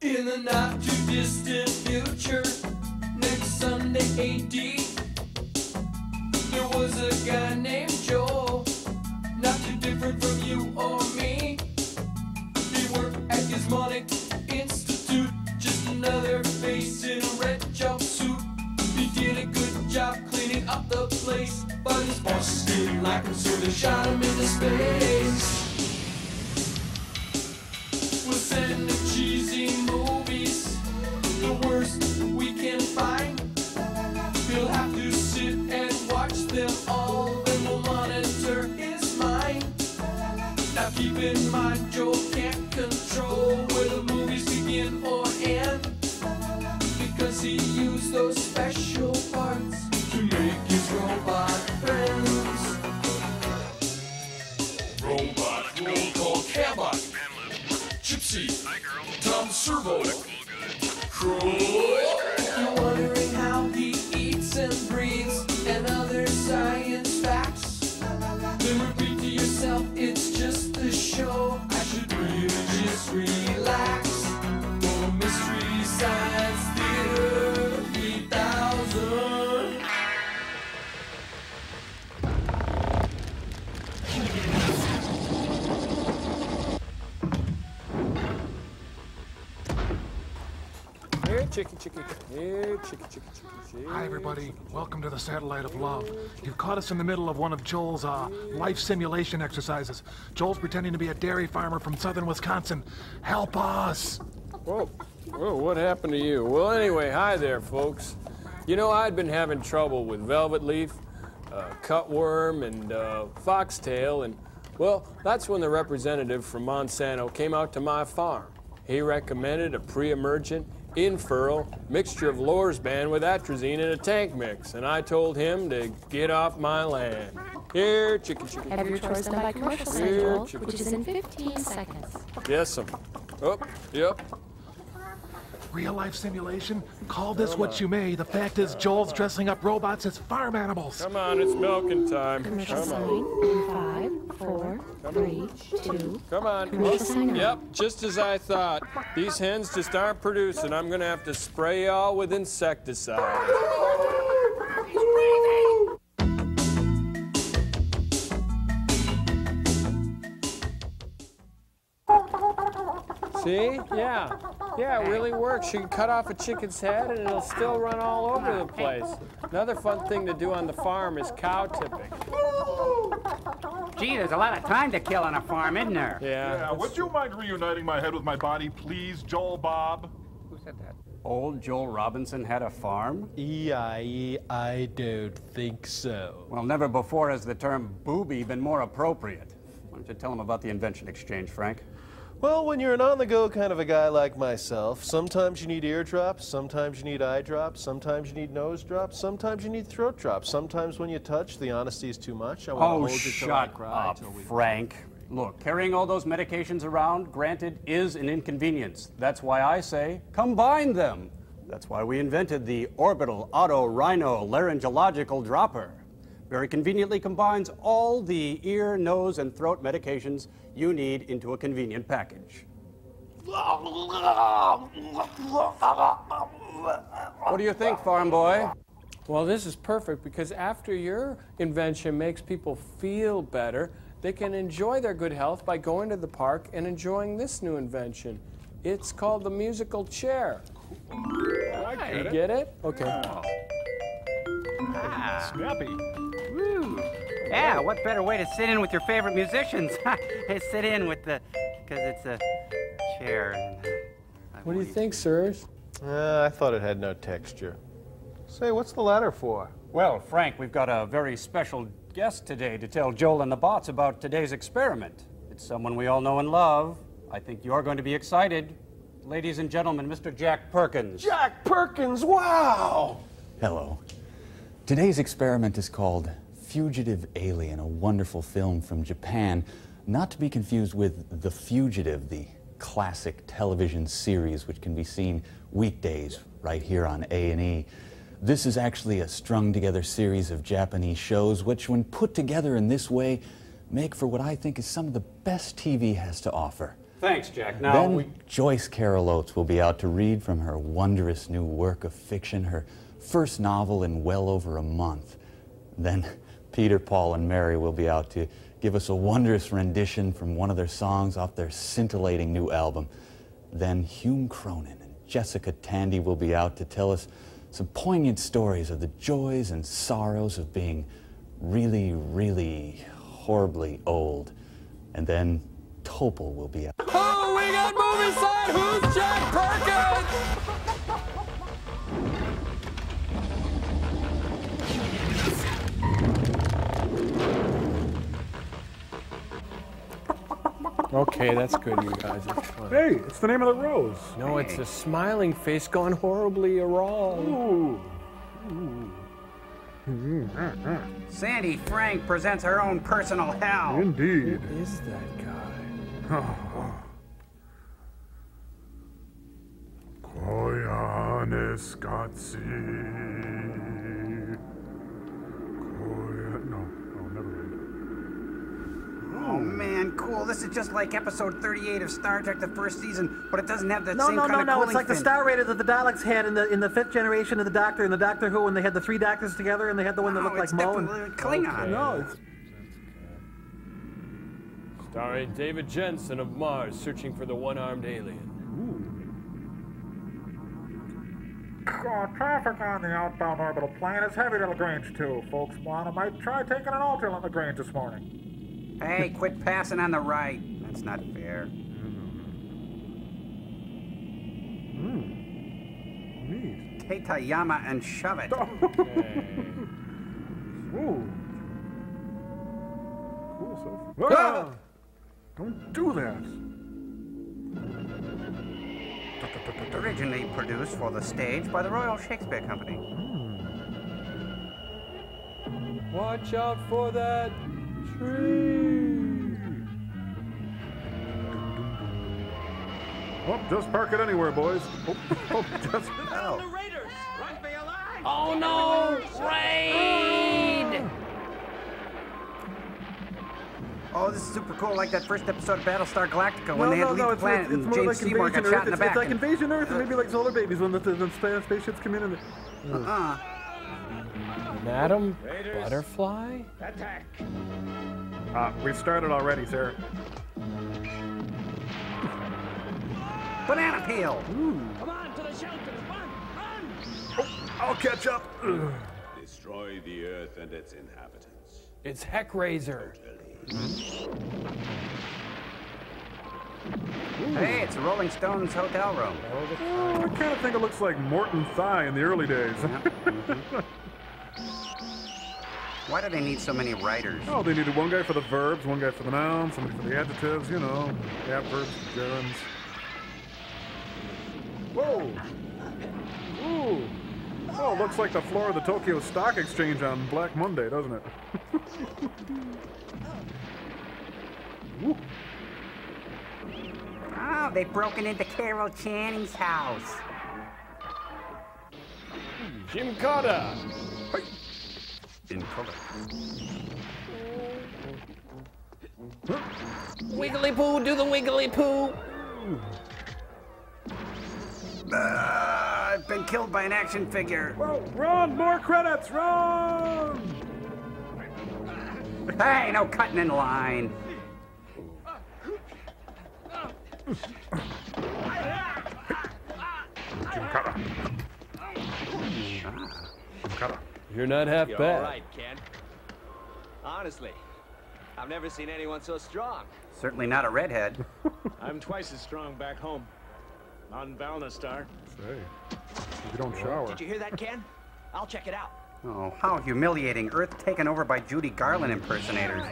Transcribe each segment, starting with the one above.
In the not too distant future, next Sunday AD, there was a guy named Joel, not too different from you or me. He worked at Gizmonic Institute, just another face in a red jumpsuit. He did a good job cleaning up the place, but his boss didn't like him, so they shot him into space. We'll send He used those special parts to make his robot friends. Robot, roll call Cambot. Gypsy, Tom Servo, Crow. Chicky, chicky. Chicky, chicky, chicky. chicky. Hi, everybody. Welcome to the Satellite of Love. You've caught us in the middle of one of Joel's uh, life simulation exercises. Joel's pretending to be a dairy farmer from southern Wisconsin. Help us! Whoa, whoa, what happened to you? Well, anyway, hi there, folks. You know, I'd been having trouble with velvet leaf, uh, cutworm, and uh, foxtail, and well, that's when the representative from Monsanto came out to my farm. He recommended a pre-emergent in-furrow mixture of Lorsban with atrazine in a tank mix, and I told him to get off my land. Here, chicken, chicken. Have your chores done by commercial Here, which is in 15 seconds. Yes, sir. Oh, yep. Real life simulation? Call this what you may. The fact is, Joel's dressing up robots as farm animals. Come on, it's milking time. Commercial Come sign on. in five, four, three, two. Come on. Commercial sign Yep, just as I thought. These hens just aren't producing. I'm gonna have to spray y'all with insecticide. See? Yeah. Yeah, it really works. You can cut off a chicken's head and it'll still run all over the place. Another fun thing to do on the farm is cow tipping. Gee, there's a lot of time to kill on a farm, isn't there? Yeah. Yeah, would you mind reuniting my head with my body, please, Joel Bob? Who said that? Old Joel Robinson had a farm? E-I-E, I don't think so. Well, never before has the term booby been more appropriate. Why don't you tell him about the invention exchange, Frank? Well, when you're an on-the-go kind of a guy like myself, sometimes you need eardrops, sometimes you need eye drops, sometimes you need nose drops, sometimes you need throat drops. Sometimes when you touch, the honesty is too much. I want to Oh, hold you till I cry. up, we- Frank. Look, carrying all those medications around, granted, is an inconvenience. That's why I say combine them. That's why we invented the Orbital Auto Rhino Laryngological Dropper. Very conveniently combines all the ear, nose, and throat medications you need into a convenient package. What do you think, farm boy? Well, this is perfect because after your invention makes people feel better, they can enjoy their good health by going to the park and enjoying this new invention. It's called the musical chair. I You get it. get it? Okay. Ah. Snappy. Woo. Yeah, what better way to sit in with your favorite musicians? is sit in with the, because it's a chair. And, What do you think, sirs? Uh, I thought it had no texture. Say, what's the ladder for? Well, Frank, we've got a very special guest today to tell Joel and the bots about today's experiment. It's someone we all know and love. I think you're going to be excited. Ladies and gentlemen, Mr. Jack Perkins. Jack Perkins, wow! Hello. Today's experiment is called Fugitive Alien, a wonderful film from Japan, not to be confused with The Fugitive, the classic television series which can be seen weekdays right here on A&E. This is actually a strung together series of Japanese shows which when put together in this way make for what I think is some of the best TV has to offer. Thanks, Jack. Now then we. Joyce Carol Oates will be out to read from her wondrous new work of fiction, her first novel in well over a month. Then Peter, Paul, and Mary will be out to give us a wondrous rendition from one of their songs off their scintillating new album. Then Hume Cronyn and Jessica Tandy will be out to tell us some poignant stories of the joys and sorrows of being really, really horribly old. And then Topol will be out. Oh, we got movie side. Who's Jack Perkins? Okay, that's good, you guys. It's fine. Hey, it's the name of the rose. No, it's a smiling face gone horribly awry. Sandy Frank presents her own personal hell. Indeed. Who is that guy? Koyaanisqatsi. Koya... No, oh, never mind. Oh man, cool. This is just like episode 38 of Star Trek, the first season, but it doesn't have that No, same no, kind no, of no. cooling It's like the. Star Raider that the Daleks had in the in the fifth generation of the Doctor and the Doctor Who, when they had the three Doctors together and they had the one that looked it's like Mo. And, definitely Klingon. no, it's, Starring David Janssen of Mars searching for the one-armed alien. Uh, traffic on the outbound orbital plane is heavy to Lagrange 2. Folks want to might try taking an alternate Lagrange this morning. Hey, quit passing on the right. That's not fair. Neat. Take Tayama and shove it. Ooh. Cool stuff. Ah! Don't do that. Originally produced for the stage by the Royal Shakespeare Company. Watch out for that tree. Hmm. Oh, just park it anywhere, boys. Oh, oh, just... Oh no! Raid! Oh, this is super cool, like that first episode of Battlestar Galactica when no, they had no, to leave no. the It's, planet it's, it's and more Jane like Seymour Invasion got Earth. shot in the It's, back. it's like Invasion Earth, and maybe like Solar Babies when the, the, the spaceships come in and. Uh-uh. Madam Butterfly? Uh, we started already, sir. Banana peel. Ooh. Come on to the shelter! Run! Run! Oh, I'll catch up. Ugh. Destroy the earth and its inhabitants. It's Heckrazor. Hey, it's a Rolling Stones hotel room. Oh, I kind of think it looks like Morton Thigh in the early days. Mm-hmm. Why do they need so many writers? oh, they needed one guy for the verbs, one guy for the nouns, somebody for the adjectives, you know, adverbs, gerunds. Whoa! Ooh! Oh, looks like the floor of the Tokyo Stock Exchange on Black Monday, doesn't it? Woo. Oh, they've broken into Carol Channing's house. Jim Cotta. In color. Wiggly poo, do the wiggly poo. Ah, I've been killed by an action figure. Whoa, run! More credits! Run! Hey, no cutting in line. You're not half You're bad. all right, Ken. Honestly, I've never seen anyone so strong. Certainly not a redhead. I'm twice as strong back home. On Valnestar. Say, if you don't shower. Did you hear that, Ken? I'll check it out. Oh, how humiliating. Earth taken over by Judy Garland impersonators.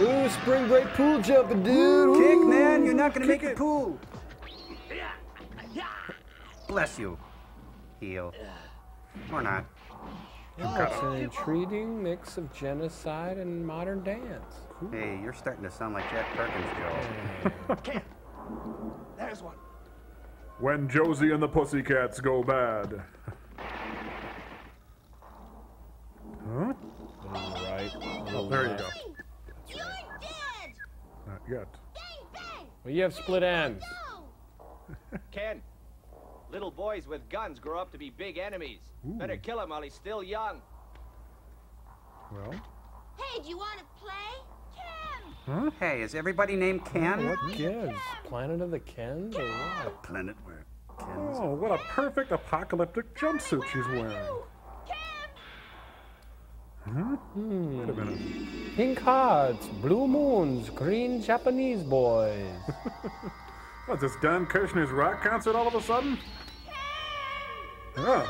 Ooh, spring break pool jumping, dude. Kick, Ooh. man. You're not gonna make the pool. Bless you. Heal. Or not. It's an intriguing mix of genocide and modern dance. Hey, you're starting to sound like Jack Perkins, Joe. Ken, there's one. When Josie and the Pussycats go bad. Huh? Right. Oh, there you go. Yet. Well, you have split ends. Ken, little boys with guns grow up to be big enemies. Better kill him while he's still young. Well, Hey, do you want to play? huh? Hey, is everybody named Ken? What gives? Planet of the Kens or what? Planet where Ken's. Oh, what a perfect apocalyptic jumpsuit she's wearing. Huh? Wait a minute. Pink hearts, blue moons, green Japanese boys. What's this, Don Kirshner's rock concert all of a sudden? Yeah.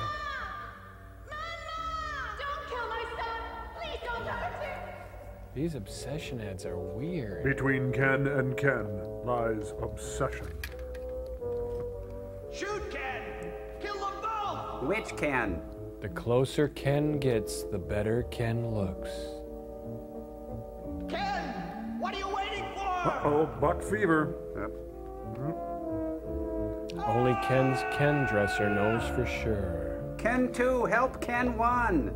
Don't kill my son! Please don't! These obsession ads are weird. Between Ken and Ken lies obsession. Shoot Ken! Kill them both! Which Ken? The closer Ken gets, the better Ken looks. Ken! What are you waiting for? Uh-oh, buck fever. yep Only Ken's Ken dresser knows for sure. Ken 2, help Ken 1.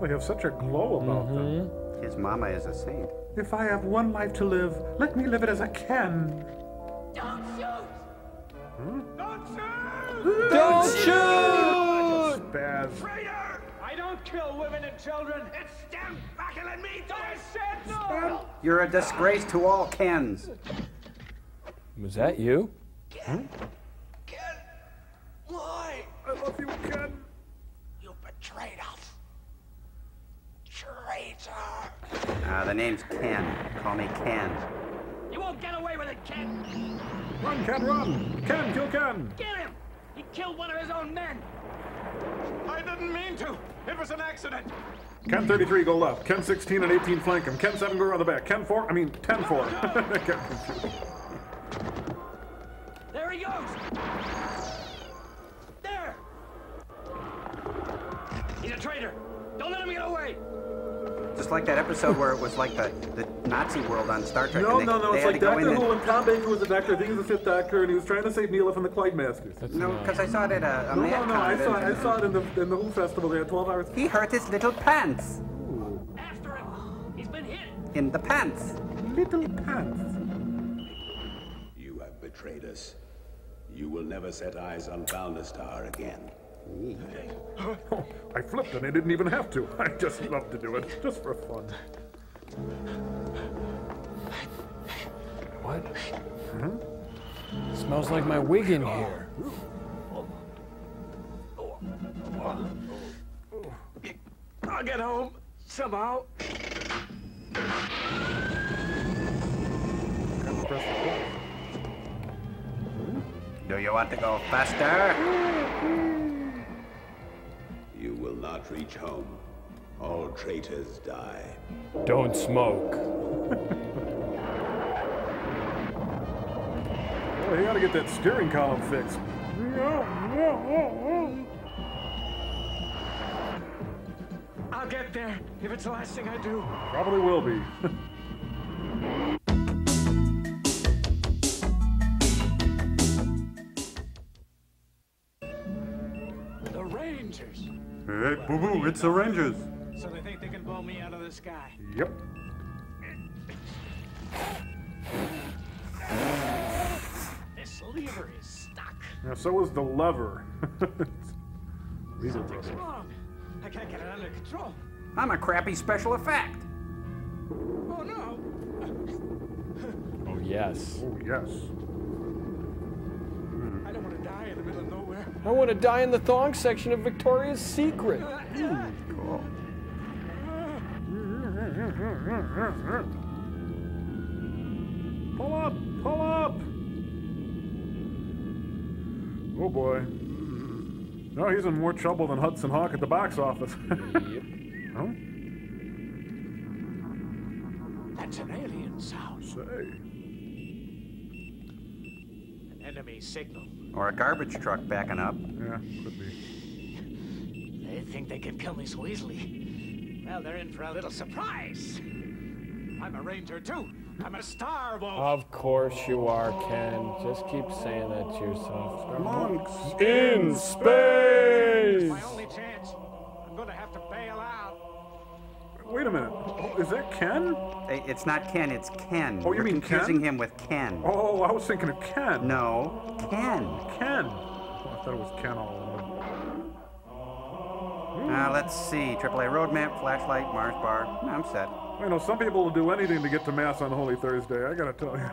They have such a glow about them. Mm-hmm. His mama is a saint. If I have one life to live, let me live it as I can. Don't shoot! Don't shoot! Spaz. Traitor! I don't kill women and children. It's stand back and let me do it. I said no. You're a disgrace to all Kens. Was that you? Ken. Ken? Why? I love you, Ken. You betrayed us. Traitor! Ah, the name's Ken. Call me Ken. You won't get away with it, Ken. Run, Ken, run! Ken, kill Ken! Get him! He killed one of his own men. I didn't mean to. It was an accident. Ken 33, go left. Ken 16 and 18, flank him. Ken 7, go around the back. Ken 4, I mean, 10 4. There he goes. There. He's a traitor. Don't let him get away. Just like that episode where it was like the, the Nazi world on Star Trek. No, they, no, no. they It's like to go Doctor Who and Tom Baker was the Doctor. I think he was the fifth Doctor, and he was trying to save Neela from the Clyde Masters. No, because I saw it at a, a No, no, no. I saw, I saw it in the in the Who festival. They had 12 hours. He hurt his little pants. After him. He's been hit. In the pants. Little pants. You have betrayed us. You will never set eyes on Balnastar again. I flipped, and I didn't even have to. I just love to do it, just for fun. What? Hmm? Smells like my wig in here. I'll get home somehow. Do you want to go faster? You will not reach home. All traitors die. Don't smoke. Oh, you gotta get that steering column fixed. I'll get there if it's the last thing I do. Probably will be. Hey, boo boo, it's the Rangers. So they think they can blow me out of the sky. Yep. This lever is stuck. Now, so is the lever. Lever Something's rubber. wrong. I can't get it under control. I'm a crappy special effect. Oh no! Oh, yes. Oh, yes. I don't want to die in the middle of nowhere. I want to die in the thong section of Victoria's Secret. Cool. Pull up! Pull up! Oh boy. No, he's in more trouble than Hudson Hawk at the box office. oh, That's an alien sound. say. An enemy signal. Or a garbage truck backing up. Yeah, could be. They think they can kill me so easily. Well, they're in for a little surprise. I'm a ranger too. I'm a star wolf. Of course you are, Ken. Just keep saying that to yourself. Monks in It's space! my only chance. Wait a minute. Oh, is that Ken? It's not Ken, it's Ken. Oh, you You're mean confusing Ken? him with Ken. Oh, I was thinking of Ken. No, Ken. Ken. Oh, I thought it was Ken all along. Uh, let's see. AAA road map, flashlight, Mars bar. I'm set. You know, some people will do anything to get to Mass on Holy Thursday. I gotta tell you.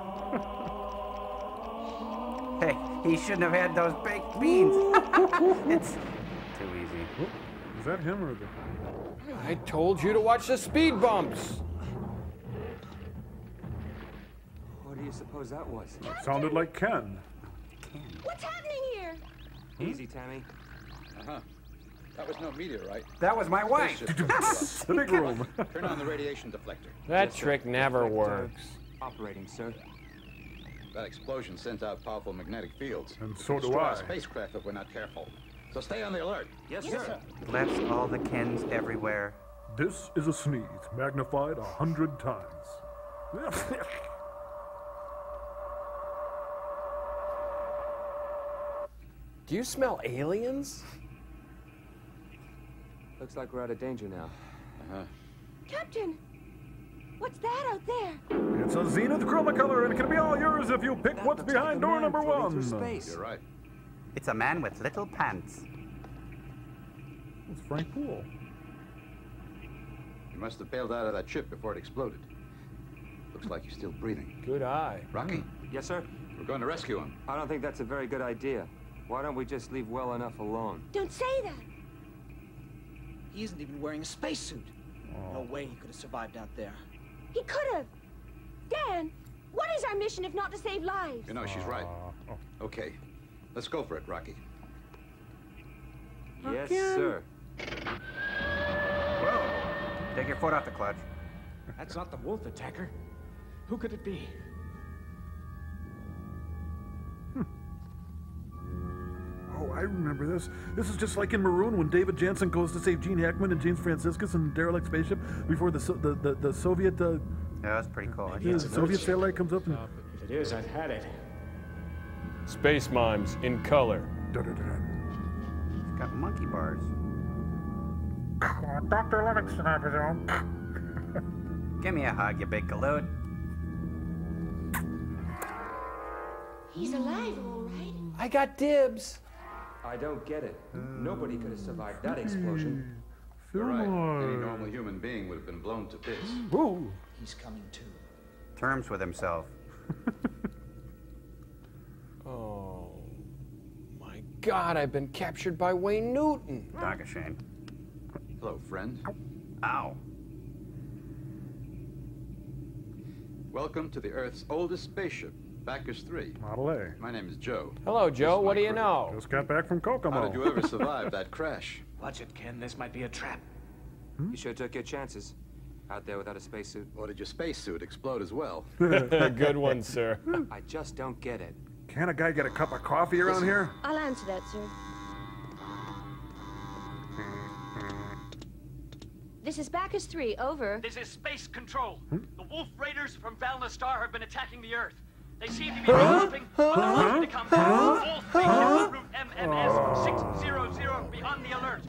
Hey, he shouldn't have had those baked beans. it's too easy. Is that him or the? I told you to watch the speed bumps. What do you suppose that was? Sounded like Ken. Ken. What's happening here? Easy, Tammy. Uh huh. That was no meteorite. That was my wife. the big room. Turn on the radiation deflector. That Yes, sir. trick never Deflector works. Operating, sir. That explosion sends out powerful magnetic fields. And so do Destroy I. spacecraft if we're not careful. So stay on the alert. Yes, Yes, sir. sir. Left all the Kens everywhere. This is a sneeze, magnified a hundred times. Do you smell aliens? Looks like we're out of danger now. Uh-huh. Captain, what's that out there? it's a zenith chromacolor and it can be all yours if you pick That what's looks like behind door number one. through space. You're right. It's a man with little pants. It's Frank Poole. You must have bailed out of that ship before it exploded. Looks like you're still breathing. Good eye. Rocky, mm. Yes, sir. we're going to rescue him. I don't think that's a very good idea. Why don't we just leave well enough alone? Don't say that. He isn't even wearing a spacesuit. No oh. way he could have survived out there. He could have. Dan, what is our mission if not to save lives? You know, she's right. Uh, oh. Okay, let's go for it, Rocky. Yes, sir. Take your foot off the clutch. That's not the wolf attacker. Who could it be? Oh, I remember this. This is just like in Maroon when David Janssen goes to save Gene Hackman and James Franciscus in the derelict spaceship before the so- the, the, the Soviet uh, Yeah, that's pretty cool. the Soviet satellite comes up and. If it is, I've had it. Space mimes in color. It's got monkey bars. Dr. Livingston, I presume. Give me a hug, you big galoot. He's alive, all right. I got dibs. I don't get it. Nobody could have survived that explosion. You're right. Any normal human being would have been blown to bits. Whoa. He's coming too. Terms with himself. Oh my God! I've been captured by Wayne Newton. Dog a shame. Hello, friend. Ow. Welcome to the Earth's oldest spaceship, Bacchus 3. Model A. My name is Joe. Hello, Joe. What do you know? Just got back from Kokomo. How did you ever survive that crash? Watch it, Ken. This might be a trap. Hmm? You sure took your chances. Out there without a spacesuit. Or did your spacesuit explode as well? A good one, sir. I just don't get it. Can a guy get a cup of coffee around here? I'll answer that, sir. This is Bacchus 3, over. This is Space Control. Hmm? The Wolf Raiders from Valna Star have been attacking the Earth. They seem to be regrouping, but they're ready to come back. All three en route MMS 600 beyond the alert.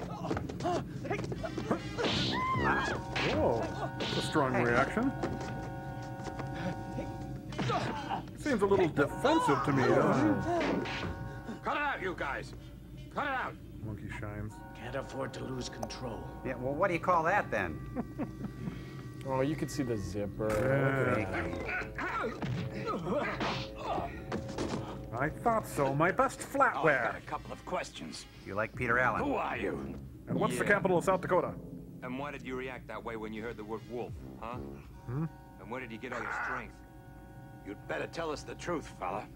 Whoa. That's a strong reaction. Seems a little defensive to me. Uh, Cut it out, you guys. Cut it out. monkey shines. Can't afford to lose control. Yeah, well, what do you call that then? Oh, you can see the zipper. I thought so. My best Oh, I've got a couple of questions. You like Peter Allen? Who are you? And what's the capital of South Dakota? And why did you react that way when you heard the word wolf, huh? Hmm? And where did you get all your strength? You'd better tell us the truth, fella.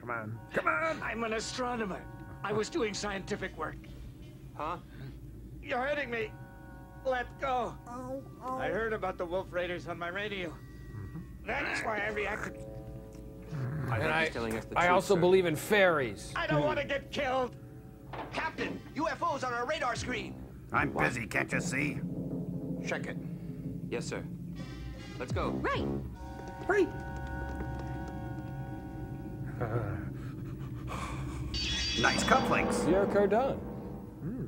Come on. Come on. I'm an astronomer. I was doing scientific work. Huh? You're hurting me. Let go. I heard about the Wolf Raiders on my radio. Mm-hmm. That's why I reacted. I And think I, he's telling us the I truth, also sir. believe in fairies. I don't want to get killed. Captain, UFOs on our radar screen. I'm busy, can't you see? Check it. Yes, sir. Let's go. Right. Right. Nice cufflinks. Pierre Cardin. Hmm,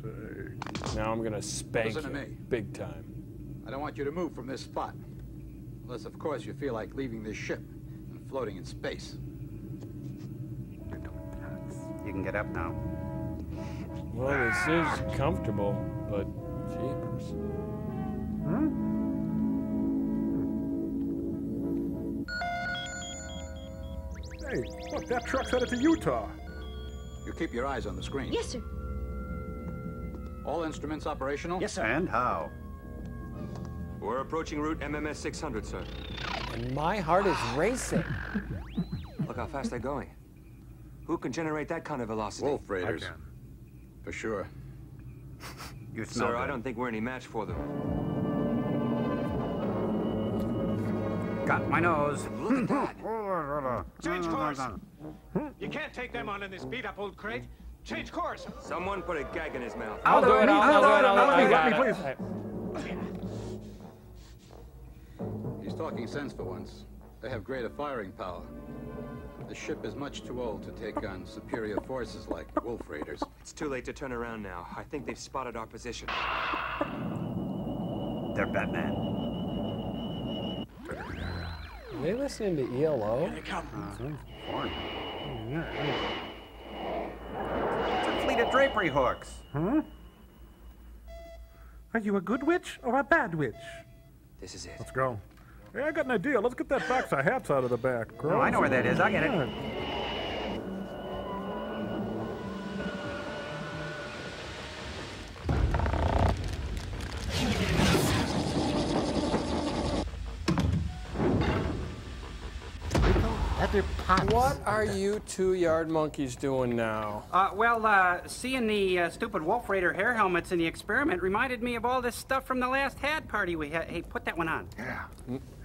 say. Now I'm gonna spank Listen to you me. big time. I don't want you to move from this spot. Unless, of course, you feel like leaving this ship and floating in space. You can get up now. Well, this is comfortable, but jeepers. Hmm? Hey, look, that truck's headed to Utah. You keep your eyes on the screen. Yes, sir. All instruments operational? Yes, sir. And how? We're approaching route MMS 600, sir. And my heart is racing. Look how fast they're going. Who can generate that kind of velocity? Wolf Raiders. For sure. You smell Sir, I don't think we're any match for them. Got my nose. Look at that. Oh, Change course. You can't take them on in this beat up old crate. Change course. Someone put a gag in his mouth. I'll do it. I'll, I'll do it. I'll, I got me, it. He's talking sense for once. They have greater firing power. The ship is much too old to take on superior forces like Wolf Raiders. It's too late to turn around now. I think they've spotted our position. They're Batman. Are they listening to ELO? Ah, it's a fleet of drapery hooks. Huh? Are you a good witch or a bad witch? This is it. Let's go. Hey, I got an idea. Let's get that box of hats out of the back. Oh, I know where that is. I get it. Yeah. What are you two yard monkeys doing now? Uh, well, uh, seeing the uh, stupid Wolf Raider hair helmets in the experiment reminded me of all this stuff from the last hat party we had. Hey, put that one on. Yeah.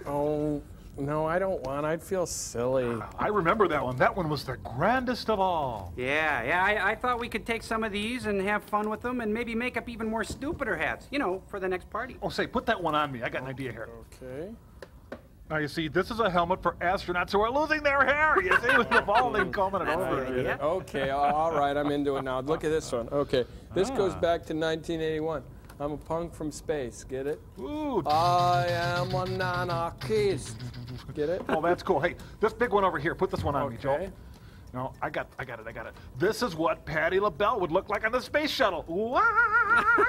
Oh, no, I don't want. I'd feel silly. I remember that one. That one was the grandest of all. Yeah, yeah, I, I thought we could take some of these and have fun with them and maybe make up even more stupider hats, you know, for the next party. Oh, say, put that one on me. I got an idea here. Okay. Now, you see, this is a helmet for astronauts who are losing their hair. You see, with the balding coming and over it. Okay, all right, I'm into it now. Look at this one. Okay, this goes Ah. back to 1981. I'm a punk from space. Get it? Ooh. I am an anarchist. Get it? Oh, that's cool. Hey, this big one over here. Put this one on me, Joe. Okay. No, I got, I got it, I got it. This is what Patti LaBelle would look like on the space shuttle. Wah,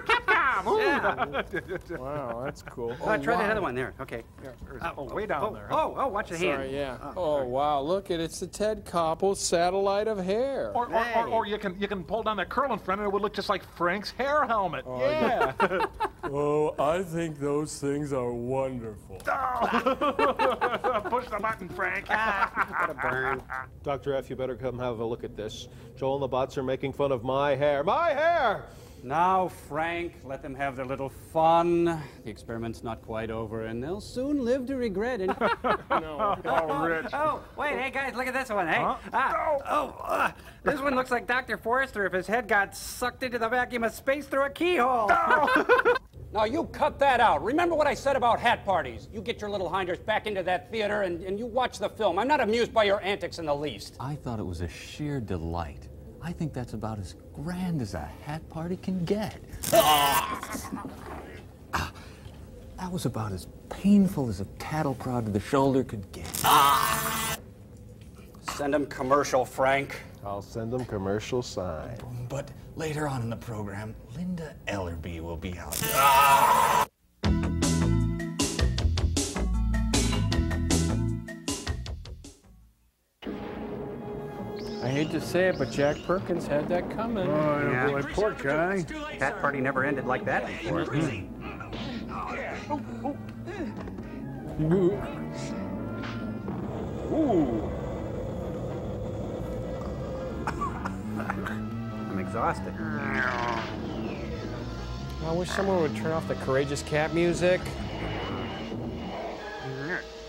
Capcom! Ooh. Wow, that's cool. Oh, try that wow. other one there. Okay. Oh, oh, oh, way down oh, there. Oh, oh, watch the hand. Sorry, yeah. Oh, Oh, wow, look at it. It's the Ted Koppel satellite of hair. Or, or, or, or you can you can pull down that curl in front and it would look just like Frank's hair helmet. Oh, yeah. Oh, I think those things are wonderful. Oh! Push the button, Frank. Dr. F, you better come have a look at this. Joel and the bots are making fun of my hair. My hair! Now, Frank, let them have their little fun. The experiment's not quite over, and they'll soon live to regret it. no. Oh, Rich. Oh, wait, hey guys, look at this one. Hey, Huh? ah, oh, uh, this one looks like Dr. Forrester if his head got sucked into the vacuum of space through a keyhole. now, you cut that out. Remember what I said about hat parties. You get your little hinders back into that theater and, and you watch the film. I'm not amused by your antics in the least. I thought it was a sheer delight. I think that's about as grand as a hat party can get. Ah, that was about as painful as a cattle prod to the shoulder could get. Send them commercial, Frank. I'll send them commercial sign. But later on in the program, Linda Ellerbee will be out. I hate to say it, but Jack Perkins had that coming. Oh, Yeah. boy, poor guy. That party never ended like that before. Ooh. Exhausted. I wish someone would turn off the Courageous Cat music.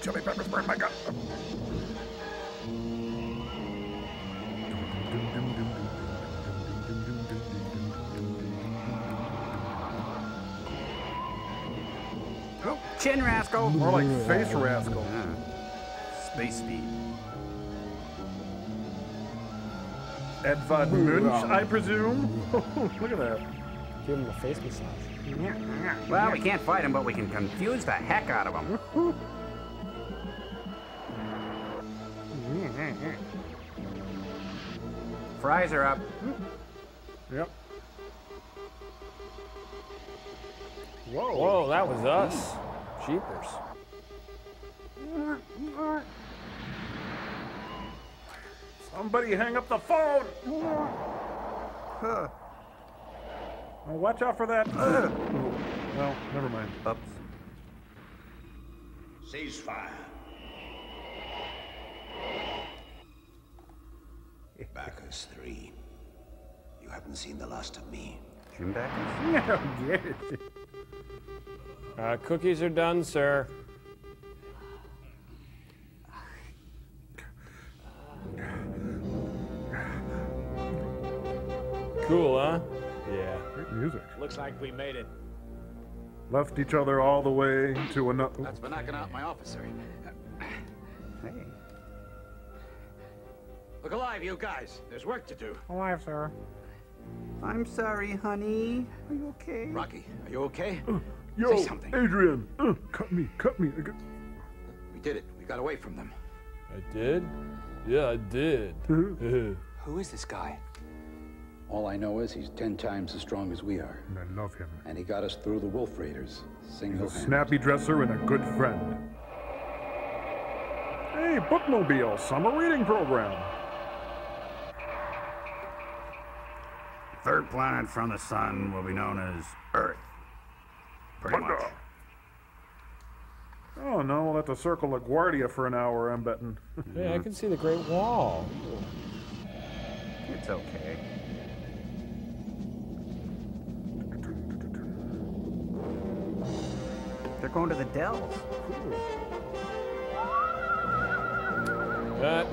Chili peppers burn my gut. Oh, chin rascal. More like face rascal. Ah. Space speed. Ed Von Munch, I presume. Look at that. Give him a face massage. Well, we can't fight him, but we can confuse the heck out of him. Fries are up. Yep. Whoa. Whoa, that was us. Jeepers. Mm, mm. Somebody hang up the phone! Huh. Watch out for that. Oh, well, never mind. Oops. Ceasefire. Bacchus 3. You haven't seen the last of me. Jim Backus? Yeah, get it. Uh, cookies are done, sir. Cool, huh? Yeah. Great music. Looks like we made it. Left each other all the way to another. That's for knocking out my officer. Hey. Look alive, you guys. There's work to do. Alive, sir. I'm sorry, honey. Are you okay? Rocky, are you okay? Yo, Say something. Adrian, uh, cut me, cut me. We did it. We got away from them. I did? Yeah, I did. Who is this guy? All I know is he's ten times as strong as we are. I love him. And he got us through the Wolf Raiders. He's Single a snappy dresser and a good friend. Hey, Bookmobile, summer reading program. Third planet from the sun will be known as Earth. Pretty much. Oh no, we'll have to circle LaGuardia for an hour, I'm betting. Yeah, I can see the Great Wall. It's okay. They're going to the Dells. Uh,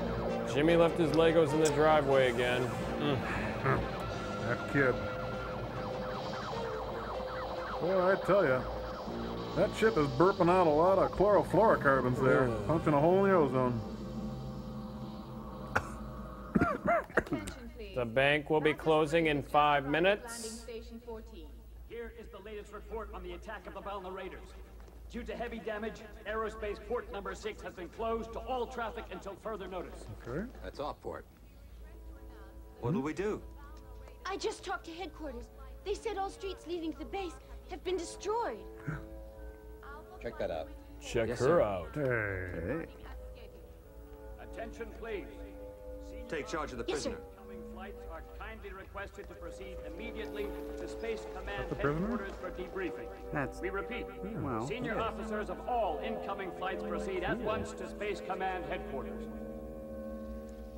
Jimmy left his Legos in the driveway again. Mm. That kid. Well, I tell you, that ship is burping out a lot of chlorofluorocarbons there, Yeah. punching a hole in the ozone. The bank will be closing in five minutes. Station 14. Here is the latest report on the attack of the Balna Raiders. Due to heavy damage, aerospace port number 6 has been closed to all traffic until further notice. Okay. That's off port. What'll we do? I just talked to headquarters. They said all streets leading to the base have been destroyed. Check that out. Check Yes, her sir. out. Hey. Attention, please. Take charge of the Yes, prisoner. Incoming flights are kindly requested to proceed immediately to Space Command headquarters for debriefing. That's We repeat, well, senior yeah. officers of all incoming flights proceed at once to Space Command headquarters.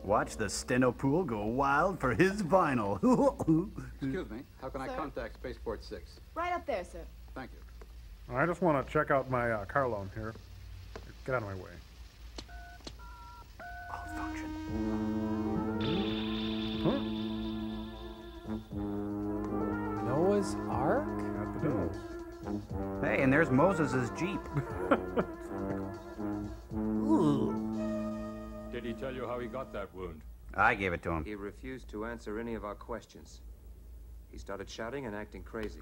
Watch the steno pool go wild for his vinyl. Excuse me. How can I contact Spaceport 6? Right up there, sir. Thank you. I just want to check out my uh, car loan here. Get out of my way. Huh? Noah's Ark? At the Dells. hey, and there's Moses' Jeep. Did he tell you how he got that wound? I gave it to him. He refused to answer any of our questions. He started shouting and acting crazy.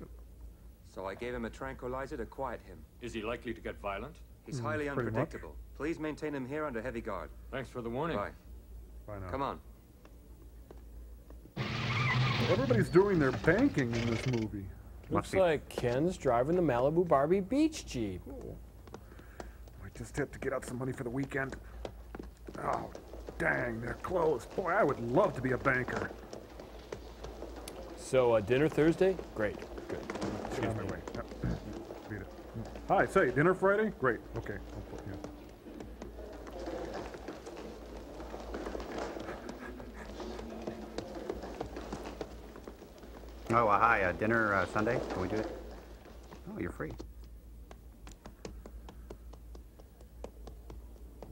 So I gave him a tranquilizer to quiet him. Is he likely to get violent? He's Mm, highly pretty much. unpredictable. Please maintain him here under heavy guard. Thanks for the warning. Bye. Bye now. Come on. Everybody's doing their banking in this movie. Looks like Ken's driving the Malibu Barbie Beach Jeep. I just have to get out some money for the weekend. Oh, dang, they're closed. Boy, I would love to be a banker. So, uh, dinner Thursday? Great. Good. Get Excuse me. my way. Yep. Beat it. Hi, say, dinner Friday? Great. Okay. Put you. Oh, uh, hi. Uh, dinner uh, Sunday? Can we do it? Oh, you're free.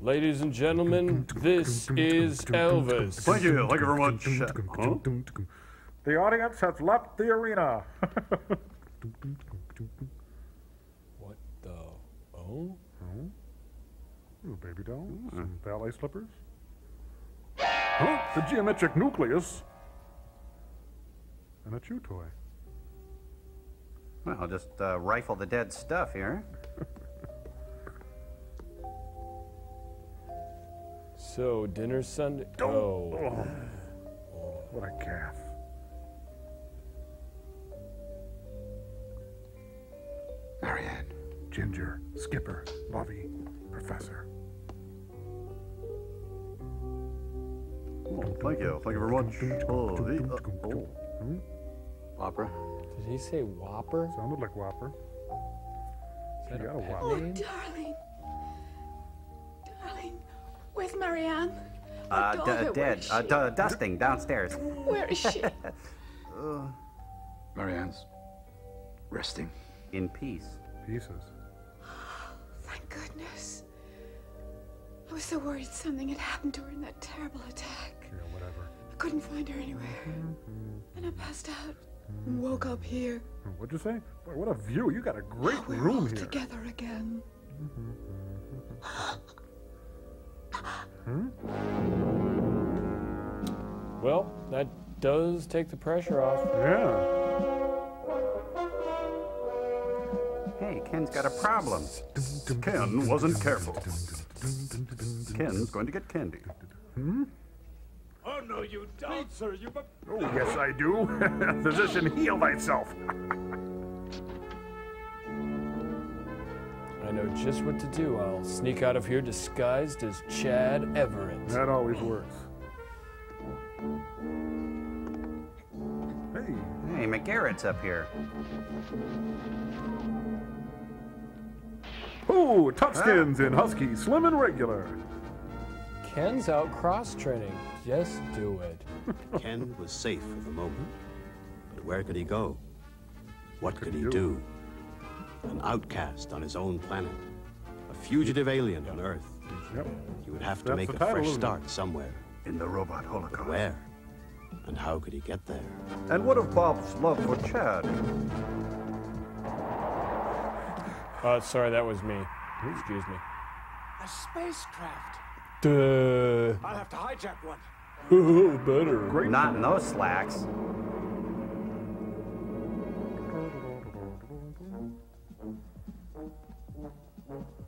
Ladies and gentlemen, this is Elvis. Thank you. Thank you very much. Huh? The audience has left the arena. What the? Oh? Oh? Ooh, baby doll. Some ballet slippers. Huh? The geometric nucleus. And a chew toy. Well, I'll just uh, rifle the dead stuff here. So, dinner Sunday. Don't- Oh. oh. What a gaff. Marianne. Ginger, Skipper, Lovey, Professor. Oh, thank you. Thank you very much. Oh, the, uh, oh. Whopper. Did he say Whopper? Sounded like Whopper. Is that a got a Whopper. name? Darling. Darling. Where's Marianne? Uh, I d- told her, where dead. is Uh, d- dusting downstairs. Where is she? Uh, Marianne's resting. In peace. Pieces. Thank goodness. I was so worried something had happened to her in that terrible attack. Yeah, whatever. I couldn't find her anywhere. And I passed out and woke up here. What'd you say? Boy, what a view. You got a great We're room all here. together again. Hmm? Well, that does take the pressure off. Yeah. Ken's got a problem. Ken wasn't careful. Ken's going to get candy. Hmm? Oh, no, you don't, sir. You. Oh, yes, I do. Physician, heal thyself. I know just what to do. I'll sneak out of here disguised as Chad Everett. That always works. Hey. Hey, McGarrett's up here. Ooh, Toughskins in Husky, slim and regular. Ken's out cross training. Just do it. Ken was safe for the moment, but where could he go? What could he do? An outcast on his own planet, a fugitive alien on Earth. Yep. He would have to That's make a title, fresh start somewhere. In the robot But holocaust. where? And how could he get there? And what of Bob's love for Chad? Uh, sorry, that was me. Excuse me. A spacecraft. Duh. I'll have to hijack one. Oh, better. Not in those slacks.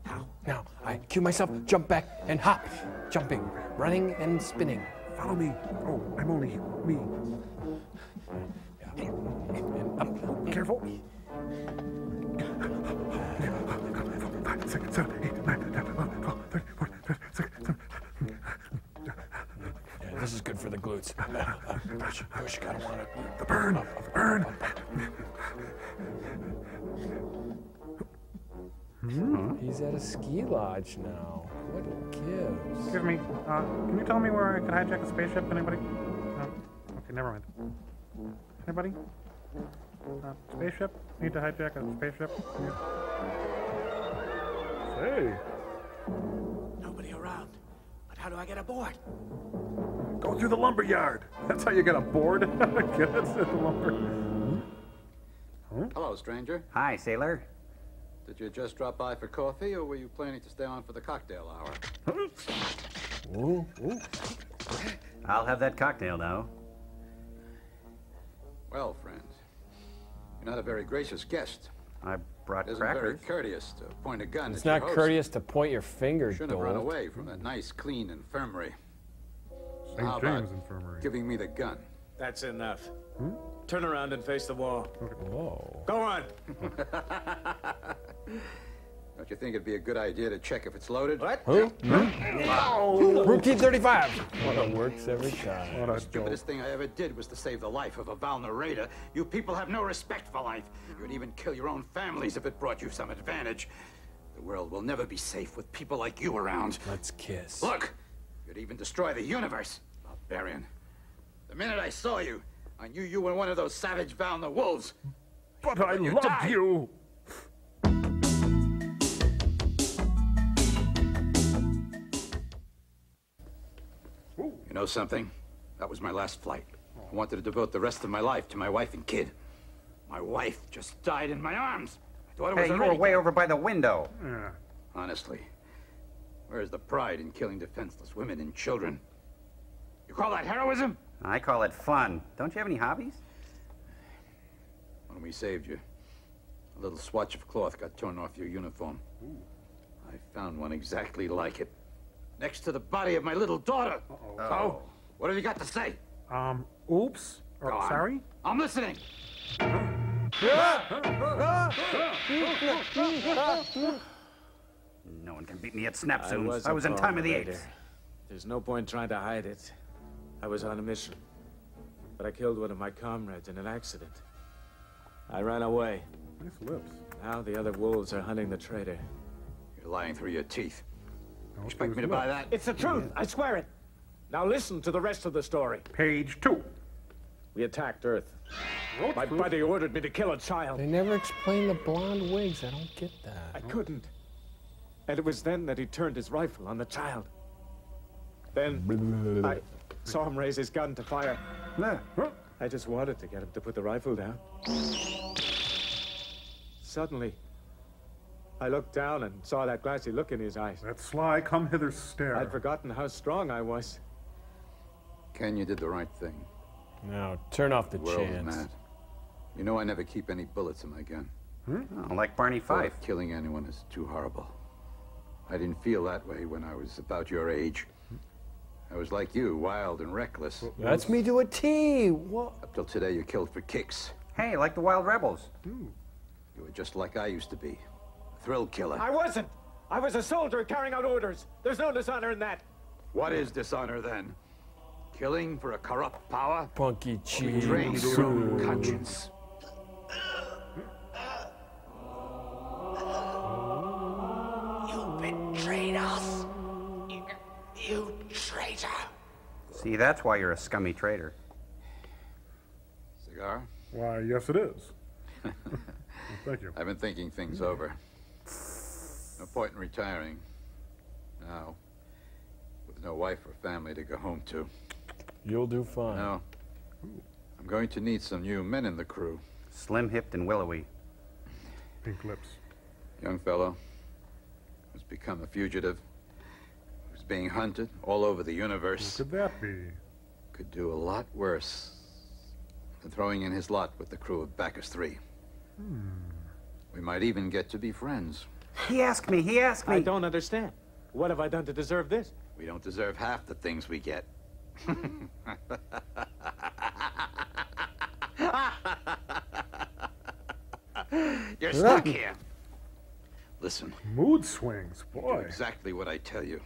Now, now, I cue myself, jump back, and hop. Jumping, running, and spinning. Follow me. Oh, I'm only me. Yeah. Careful. Five, six, seven, eight, nine, 10, 11, 12, 13, 14, 15, 16, 17. Yeah, this is good for the glutes. push, push, gotta want it. The burn, the burn. He's at a ski lodge now. What gives? Excuse me. Uh, can you tell me where I can hijack a spaceship? Anybody? No. Okay, never mind. Anybody? Spaceship? Need to hijack a spaceship? Hey, Nobody around. But how do I get aboard? go through the lumber yard. That's how you get aboard? board. get it through the lumber. Hello, stranger. Hi, sailor. Did you just drop by for coffee, or were you planning to stay on for the cocktail hour? Ooh, ooh. I'll have that cocktail now. Well, friend, you're not a very gracious guest. I brought It isn't very courteous to point a gun It's at your not host. courteous to point your finger, You shouldn't have run away from that nice, clean infirmary. So St. how James about Infirmary. giving me the gun? That's enough. Hmm? Turn around and face the wall. Whoa. Go on. Don't you think it'd be a good idea to check if it's loaded? What? Who? Oh. Rookie 35. What it works every time. What a The stupidest thing I ever did was to save the life of a Valna Raider. You people have no respect for life. You'd even kill your own families if it brought you some advantage. The world will never be safe with people like you around. Let's kiss. Look, you'd even destroy the universe, barbarian. The minute I saw you, I knew you were one of those savage Valna wolves. But I You love you. You know something? That was my last flight. I wanted to devote the rest of my life to my wife and kid. My wife just died in my arms. I thought it was Hey, you were way over by the window. Yeah. Honestly, where is the pride in killing defenseless women and children? You call that heroism? I call it fun. Don't you have any hobbies? When we saved you, A little swatch of cloth got torn off your uniform. I found one exactly like it. Next to the body of my little daughter. So, what have you got to say? Um, oops. Or, Go on. sorry? I'm listening. No one can beat me at snap I zooms. was, I a was in time of the Raider. apes. There's no point trying to hide it. I was on a mission. But I killed one of my comrades in an accident. I ran away. Nice lips. Now the other wolves are hunting the traitor. You're lying through your teeth. Expect me to buy that? It's the truth. I swear it. Now listen to the rest of the story. Page two. We attacked Earth. My buddy ordered me to kill a child. They never explain the blonde wigs. I don't get that. I couldn't. And it was then that he turned his rifle on the child. Then I saw him raise his gun to fire. I just wanted to get him to put the rifle down. Suddenly, I looked down and saw that glassy look in his eyes. That sly, come hither stare. I'd forgotten how strong I was. Ken, you did the right thing. Now, turn off the The world is mad. You know I never keep any bullets in my gun. Hmm? Oh, like Barney Fife. of killing anyone is too horrible. I didn't feel that way when I was about your age. I was like you, wild and reckless. That's me to a T. What? Up till today, you killed for kicks. Hey, like the Wild Rebels. You were just like I used to be. A thrill killer. I wasn't. I was a soldier carrying out orders. There's no dishonor in that. What is dishonor then? Killing for a corrupt power? Punky cheese. Betraying your own conscience. You betrayed us. You, you traitor. See, that's why you're a scummy traitor. Cigar? Why, yes, it is. Thank you. I've been thinking things over. No point in retiring. Now, with no wife or family to go home to. You'll do fine. No. I'm going to need some new men in the crew. Slim hipped and willowy. Pink lips. Young fellow who's become a fugitive, who's being hunted all over the universe. Could that be? Could do a lot worse than throwing in his lot with the crew of Bacchus 3. Hmm. We might even get to be friends. He asked me, he asked me. I don't understand. What have I done to deserve this? We don't deserve half the things we get. You're stuck here. Listen. Mood swings, You do boy. exactly what I tell you.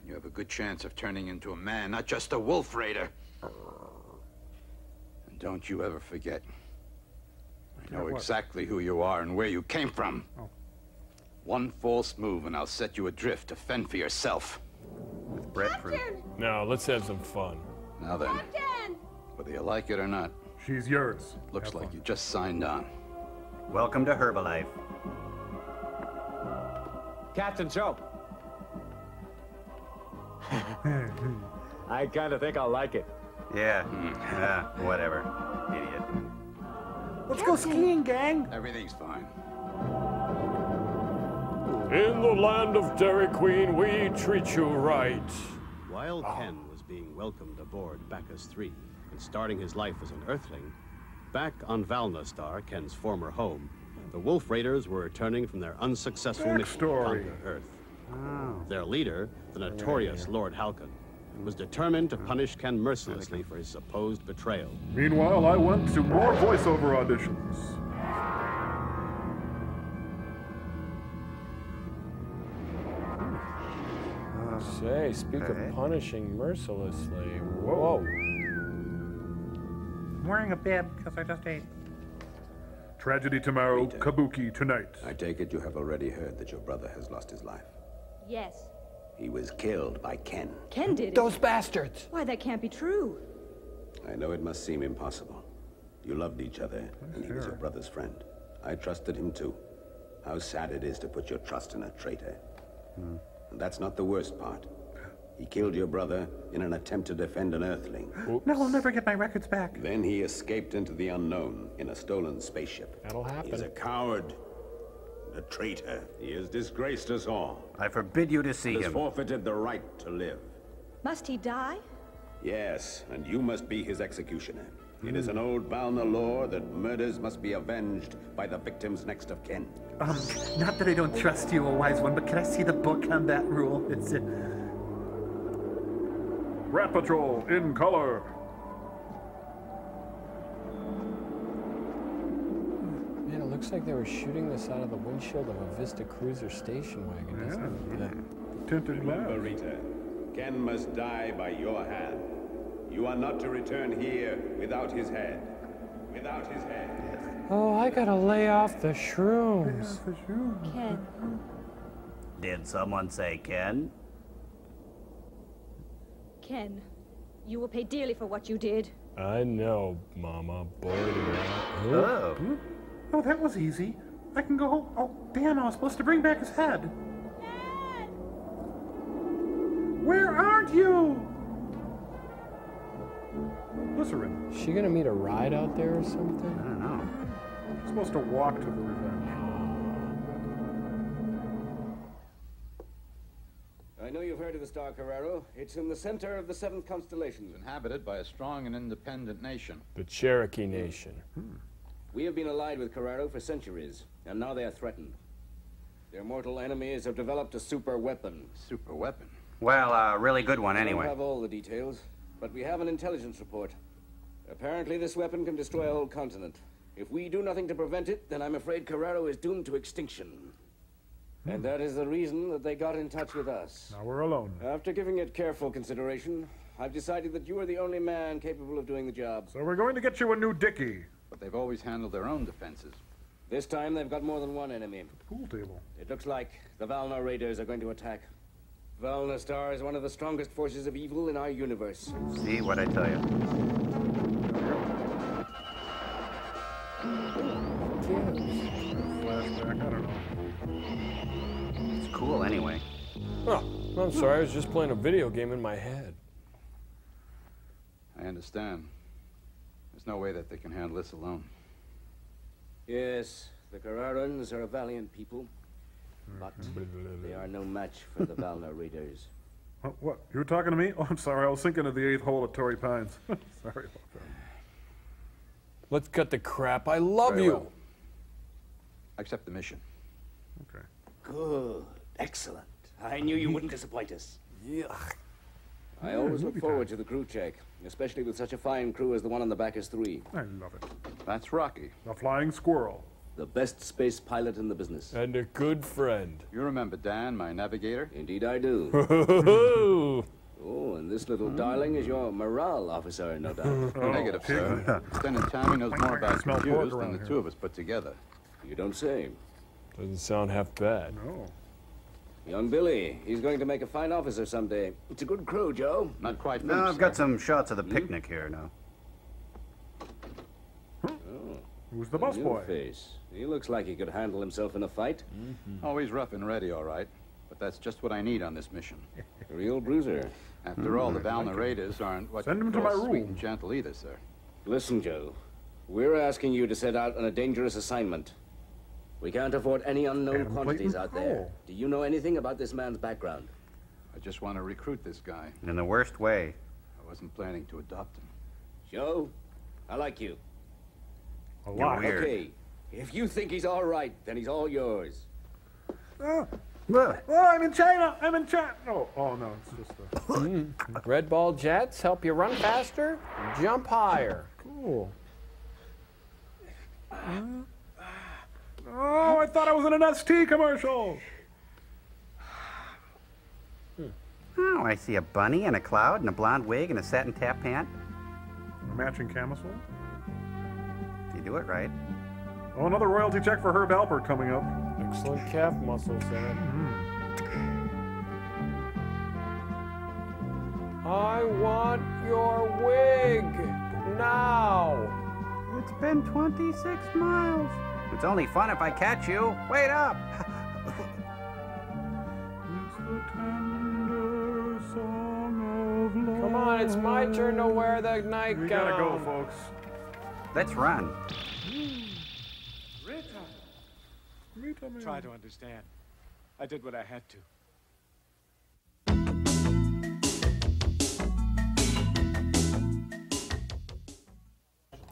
And you have a good chance of turning into a man, not just a wolf raider. And don't you ever forget. I know exactly who you are and where you came from. Oh. One false move and I'll set you adrift to fend for yourself. With Breadfruit. Now, let's have some fun. Now then, Captain! whether you like it or not, she's yours. Looks like you just signed on. Welcome to Herbalife. Captain Joe. I kind of think I'll like it. Yeah. Yeah, whatever. Idiot. Let's go skiing, gang. Everything's fine. In the land of Dairy Queen, we treat you right. While Ken was being welcomed aboard Bacchus 3 and starting his life as an Earthling, back on Valna Star, Ken's former home, the Wolf Raiders were returning from their unsuccessful mission to Backstory. conquer Earth. Oh. Their leader, the notorious Lord Halcon, was determined to oh. punish Ken mercilessly for his supposed betrayal. Meanwhile, I went to more voiceover auditions. Say, speak Okay. of punishing mercilessly. Whoa. I'm wearing a bib because I just ate. Tragedy tomorrow, kabuki tonight. I take it you have already heard that your brother has lost his life. Yes. He was killed by Ken. Ken did it. Those bastards! Why, that can't be true. I know it must seem impossible. You loved each other, and he was your brother's friend. I trusted him too. How sad it is to put your trust in a traitor. And that's not the worst part. He killed your brother in an attempt to defend an Earthling. No, I'll never get my records back. Then he escaped into the unknown in a stolen spaceship. That'll happen. He's a coward, a traitor. He has disgraced us all. I forbid you to see Has him. forfeited the right to live. Must he die? Yes, and you must be his executioner. It is an old Valna lore that murders must be avenged by the victim's next of kin. Um, not that I don't trust you, a wise one, but can I see the book on that rule? It's uh, Rat Patrol in color. Man, it looks like they were shooting this out of the windshield of a Vista Cruiser station wagon, doesn't it? Yeah. Tinted Remember, Rita, Ken must die by your hand. You are not to return here without his head. Without his head. Oh, I gotta lay off the shrooms. Ken. Did someone say Ken? Ken, you will pay dearly for what you did. I know, Mama. Boy, do I. Oh. Oh, that was easy. I can go home. Oh, damn, I was supposed to bring back his head. Where aren't you? Glycerin. Is she gonna meet a ride out there or something? I don't know. You're supposed to walk to the revenge. I know you've heard of the Star Carrero. It's in the center of the seventh constellation. Inhabited by a strong and independent nation. The Cherokee Nation. Hmm. We have been allied with Carrero for centuries, and now they are threatened. Their mortal enemies have developed a super weapon. Super weapon? Well, a really good one I anyway. don't have all the details, but we have an intelligence report. Apparently, this weapon can destroy a whole continent. If we do nothing to prevent it, then I'm afraid Carrero is doomed to extinction. And that is the reason that they got in touch with us. Now we're alone. After giving it careful consideration, I've decided that you are the only man capable of doing the job. So we're going to get you a new Dicky. But they've always handled their own defenses. This time, they've got more than one enemy. Pool table. It looks like the Valna Raiders are going to attack. Valna Star is one of the strongest forces of evil in our universe. See what I tell you. Flashback, I don't know. It's cool anyway. Oh, I'm sorry. I was just playing a video game in my head. I understand. There's no way that they can handle this alone. Yes, the Carrarans are a valiant people, but mm-hmm. they are no match for the Valna Raiders. Oh, what? You were talking to me? Oh, I'm sorry. I was thinking of the eighth hole at Torrey Pines. sorry about that. Let's cut the crap. I love Very you. well. Accept the mission. Okay. Good. Excellent. I knew you wouldn't disappoint us. Yuck. I always look forward to the crew check, especially with such a fine crew as the one on the Bacchus 3. I love it. That's Rocky. The flying squirrel. The best space pilot in the business. And a good friend. You remember Dan, my navigator? Indeed I do. Oh, and this little darling is your morale officer, no doubt. Negative, sir. Oh, Lieutenant Tommy knows more about Smell computers than the here. two of us put together. You don't say. Doesn't sound half bad. No. Young Billy, he's going to make a fine officer someday. It's a good crew, Joe. Not quite No, I've got some shots of the hmm? picnic here now. Who's the A bus new boy? face. He looks like he could handle himself in a fight. Mm-hmm. Oh, Always rough and ready, all right. But that's just what I need on this mission. A real bruiser. After all, the Valna Raiders aren't what Send you him to call my sweet room. and gentle either, sir. Listen, Joe. We're asking you to set out on a dangerous assignment. We can't afford any unknown Adam quantities Clayton out there. Powell. Do you know anything about this man's background? I just want to recruit this guy. In the worst way. I wasn't planning to adopt him. Joe, I like you. A You're lot. weird. Okay, if you think he's all right, then he's all yours. Oh, Look. oh, I'm in China. I'm in China. Oh, oh no, it's just a. Mm-hmm. Red ball jets help you run faster, jump higher. Cool. Oh, I thought I was in an ST commercial. Hmm. Oh, I see a bunny and a cloud and a blonde wig and a satin tap pant. A matching camisole. You do it right. Oh, another royalty check for Herb Alpert coming up. Excellent calf muscle, son. Eh? Mm-hmm. I want your wig now. It's been 26 miles. It's only fun if I catch you. Wait up. It's the tender song of love. Come on, it's my turn to wear the nightgown. We nightgown. gotta go, folks. Let's run. Rita! Rita, man. Try to understand. I did what I had to.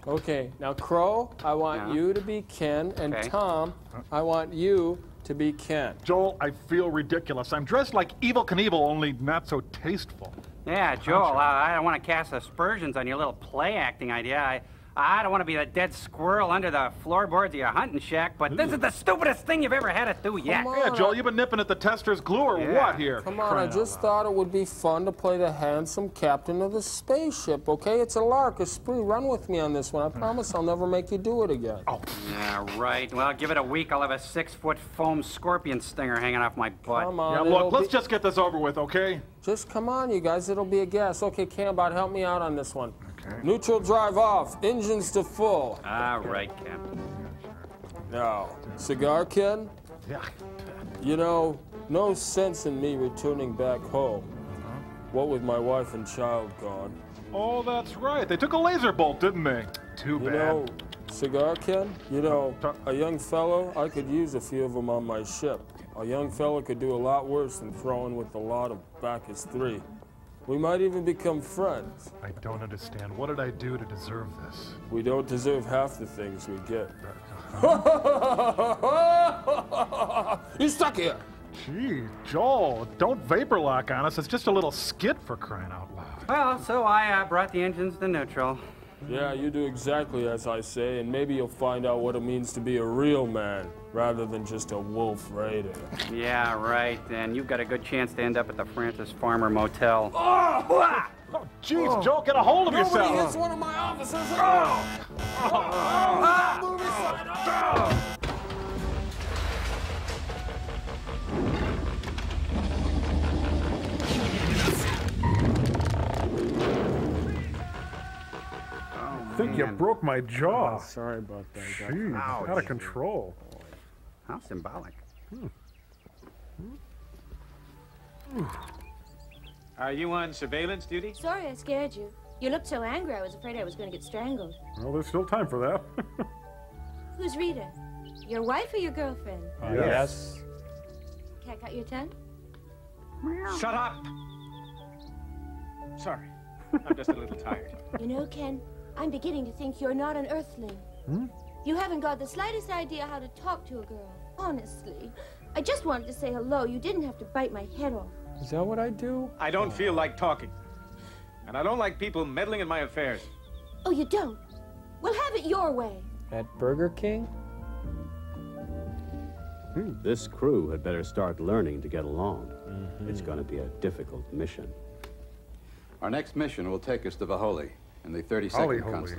Okay, now Crow, I want Yeah. you to be Ken, and Okay. Tom, I want you to be Ken. Joel, I feel ridiculous. I'm dressed like Evel Knievel, only not so tasteful. Yeah, Joel, uh, I don't want to cast aspersions on your little play acting idea. I, I don't want to be the dead squirrel under the floorboards of your hunting shack, but this is the stupidest thing you've ever had to do yet. Yeah, Joel, you've been nipping at the tester's glue or Yeah. what here? Come on, I Crying out just thought it would be fun to play the handsome captain of the spaceship, okay? It's a lark, a spree. Run with me on this one. I promise I'll never make you do it again. Oh. Yeah, right. Well, give it a week, I'll have a six-foot foam scorpion stinger hanging off my butt. Come on, Yeah, look, let's be- just get this over with, okay? Just come on, you guys. It'll be a gas. Okay, Cambot, help me out on this one. Neutral drive off. Engines to full. All right, Captain. Now, cigar, Ken? Yeah. You know, no sense in me returning back home. What with my wife and child gone. Oh, that's right. They took a laser bolt, didn't they? Too You bad. know, cigar, Ken? You know, a young fellow, I could use a few of them on my ship. A young fellow could do a lot worse than throwing with a lot of Bacchus 3. We might even become friends. I don't understand. What did I do to deserve this? We don't deserve half the things we get. you stuck here. Gee, Joel, don't vapor lock on us. It's just a little skit for crying out loud. Well, so I uh, brought the engines to neutral. Yeah, you do exactly as I say, and maybe you'll find out what it means to be a real man rather than just a wolf raider. Yeah, right. And you've got a good chance to end up at the Frances Farmer Motel. Oh, jeez, Joel, get a hold of Nobody yourself. hits one of my officers at all. Ah, movie side. Ah. Oh, I think you broke my jaw. sorry about that. Jeez, out of control. How symbolic. Are you on surveillance duty? Sorry I scared you. You looked so angry, I was afraid I was going to get strangled. Well, there's still time for that. Who's Rita? Your wife or your girlfriend? Uh, yes. Cat got your tongue? Shut up! Sorry. I'm just a little tired. You know, Ken, I'm beginning to think you're not an earthling. Hmm? You haven't got the slightest idea how to talk to a girl. Honestly. I just wanted to say hello. You didn't have to bite my head off. Is that what I do? I don't feel like talking. And I don't like people meddling in my affairs. Oh, you don't? Well, have it your way. At Burger King? Hmm, this crew had better start learning to get along. Mm-hmm. It's going to be a difficult mission. Our next mission will take us to Vaholi in the 32nd Holy, holy.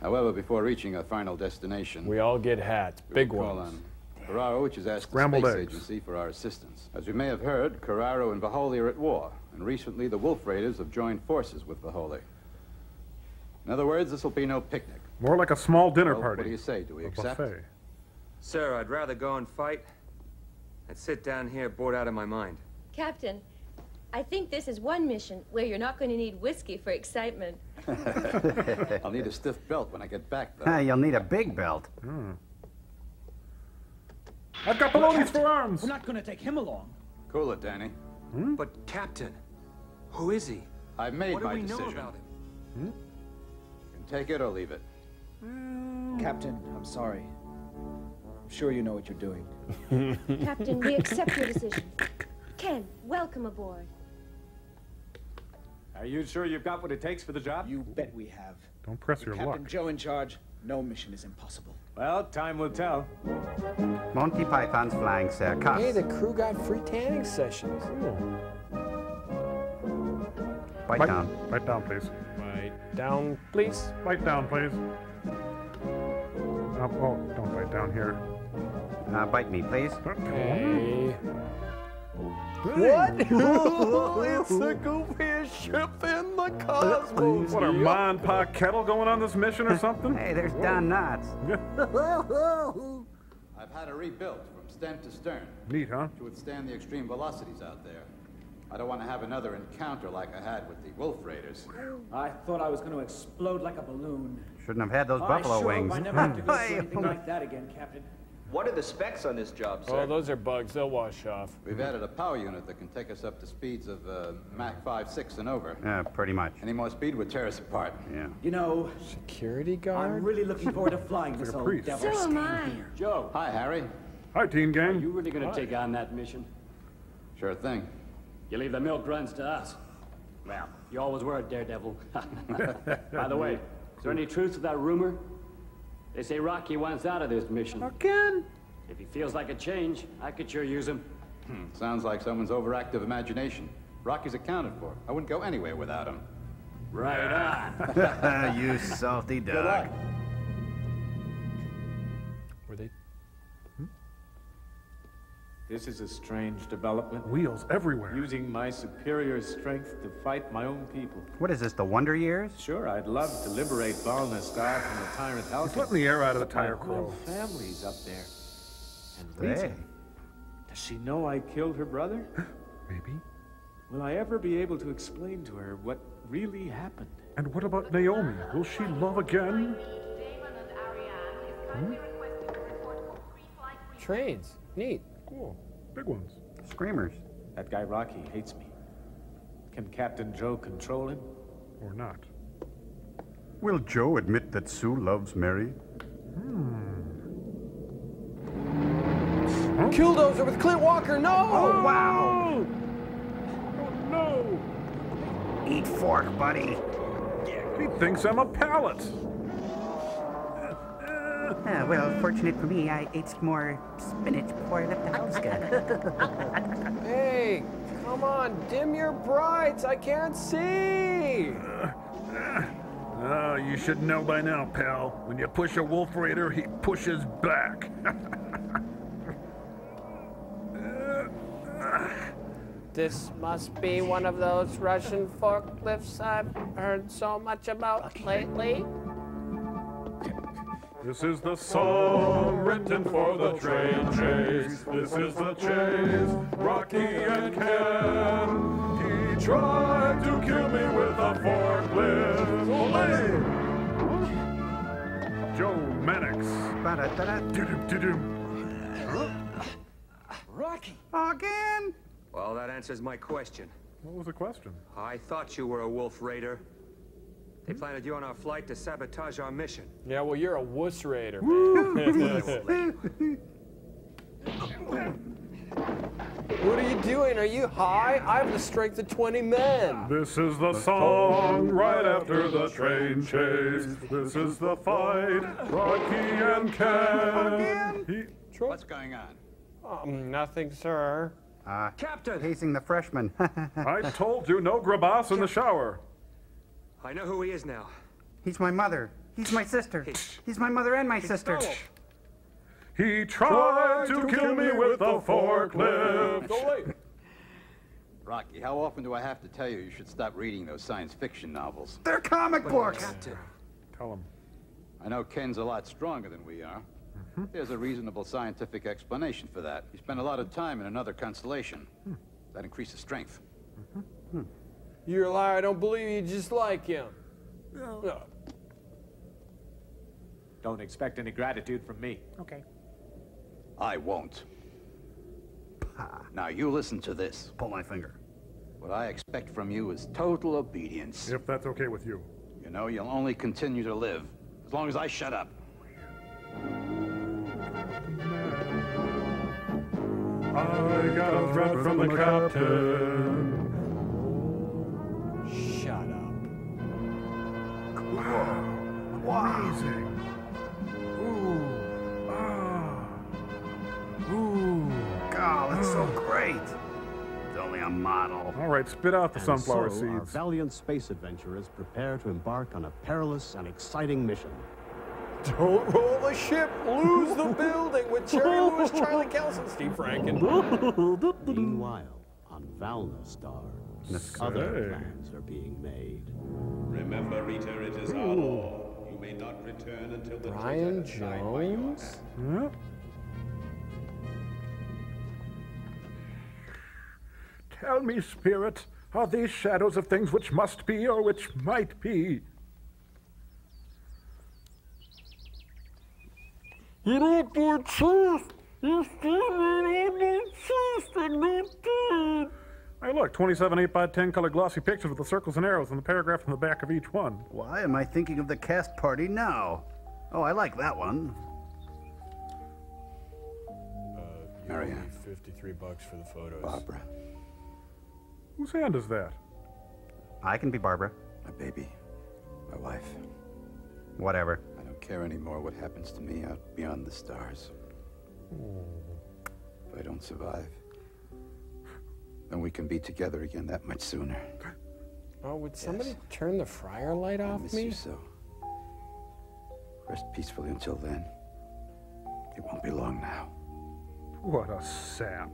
Constellation. However, before reaching our final destination, We all get hats, we big will call ones. on Carraro, which has asked Scrambled the Space eggs. Agency for our assistance. As you may have heard, Carraro and Vaholi are at war, and recently the Wolf Raiders have joined forces with Vaholi. In other words, this will be no picnic. More like a small dinner Well, party. What do you say? Do we A accept? buffet. Sir, I'd rather go and fight than sit down here bored out of my mind. Captain, I think this is one mission where you're not going to need whiskey for excitement. I'll need a stiff belt when I get back, though. Ah, You'll need a big belt. Hmm. I've got Polonius for arms. We're not going to take him along. Cool it, Danny. Hmm? But, Captain, who is he? I've made what do my we know decision. about him? Hmm? You can take it or leave it. Captain, I'm sorry. I'm sure you know what you're doing. Captain, we accept your decision. Ken, welcome aboard. Are you sure you've got what it takes for the job? You bet we have. Don't press With your Captain luck. Joe in charge, no mission is impossible. Well, time will tell. Monty Python's Flying Circus. Hey, the crew got free tanning sessions. Bite Bite down. Bite down, please. Bite down, please. Bite down, please. Um, oh, don't bite down here. Uh, bite me, please. Hey. What? it's the goofiest ship in the cosmos. What, a Ma and Pa kettle going on this mission or something? Hey, there's Don Knotts. I've had it rebuilt from stem to stern Neat, huh? to withstand the extreme velocities out there. I don't want to have another encounter like I had with the Wolf Raiders. I thought I was going to explode like a balloon. Shouldn't have had those I buffalo sure wings. I never have to go hmm. through anything like that again, Captain. What are the specs on this job, sir? Oh, those are bugs. They'll wash off. We've added a power unit that can take us up to speeds of uh, Mach 5, 6 and over. Yeah, pretty much. Any more speed would tear us apart. Yeah. You know, Security guard? I'm really looking forward to flying this Like a old priest. devil So am I. here. Joe, Hi, Harry. Hi, teen gang. are you really going to take on that mission? Sure thing. You leave the milk runs to us. Well, you always were a daredevil. By the way, is there any truth to that rumor? They say Rocky wants out of this mission. Again? If he feels like a change, I could sure use him. Hmm, Sounds like someone's overactive imagination. Rocky's accounted for. I wouldn't go anywhere without him. Right on. you salty Good This is a strange development. Wheels everywhere. Using my superior strength to fight my own people. What is this, the Wonder Years? Sure, I'd love to liberate Valna Star from the tyrant Halcyon. He's letting the air out of the tire whole crow. family's up there. And Hey. Does she know I killed her brother? Maybe. Will I ever be able to explain to her what really happened? And what about Naomi? Will she love again? Hmm? Trades. Neat. Cool. Big ones. Screamers. That guy Rocky hates me. Can Captain Joe control him? Or not? Will Joe admit that Sue loves Mary? Hmm. Killdozer with Clint Walker. No! Oh, wow. Oh, no! Eat fork, buddy. He thinks I'm a pallet. Uh, well, fortunate for me, I ate some more spinach before I left the house. Good. Hey, come on, dim your brights. I can't see. Ah, you should know by now, pal. When you push a wolf raider, he pushes back. This must be one of those Russian forklifts I've heard so much about lately. This is the song written for the train chase. This is the chase, Rocky and Ken. He tried to kill me with a forklift. Olay! Joe Mannix. Doo-doo, doo-doo. Rocky! Again? Well, that answers my question. What was the question? I thought you were a wolf raider. They planted you on our flight to sabotage our mission. Yeah, well, you're a wuss raider. what are you doing? Are you high? I have the strength of 20 men. This is the song right after the train chase. This is the fight, Rocky and Ken. He- What's going on? Um, nothing, sir. Uh, Captain! Pacing the freshman. I told you no grabas in the shower. I know who he is now. He's my mother. He's my sister. He's my mother and my sister. He tried to kill me with a forklift. Rocky, how often do I have to tell you you should stop reading those science fiction novels? They're comic books. Tell him. I know Ken's a lot stronger than we are. Mm-hmm. There's a reasonable scientific explanation for that. He spent a lot of time in another constellation. Hmm. That increases strength. Mm-hmm. Hmm. You're a liar. I don't believe you just like him. No. Don't expect any gratitude from me. Okay. I won't. Now you listen to this. Pull my finger. What I expect from you is total obedience. If that's okay with you. You know, you'll only continue to live as long as I shut up. I got a threat from the captain. Wow. Amazing. Ooh. Ah. Ooh. God, that's so great. It's only a model. All right, spit out the And sunflower so Our seeds. valiant space adventurers prepare to embark on a perilous and exciting mission. Don't roll the ship, lose the building with Jerry Lewis, Charlie Kelson, Steve Franken. Meanwhile, on Valna Star, other plans are being made. Remember, Rita, it is our law. You may not return until the Brian traitor has died by your Jones? hand. Tell me, spirit, are these shadows of things which must be or which might be? You don't do truth. You still don't do truth and not deed. Hey, look, 27 8 by 10 color glossy pictures with the circles and arrows and the paragraph on the back of each one. Why am I thinking of the cast party now? Oh, I like that one. Uh, Marianne. 53 bucks for the photos. Barbara. Whose hand is that? I can be Barbara. My baby. My wife. Whatever. I don't care anymore what happens to me out beyond the stars. If I don't survive, then we can be together again that much sooner. Oh, would somebody turn the fryer light off miss me? you so. Rest peacefully until then. It won't be long now. What a sap.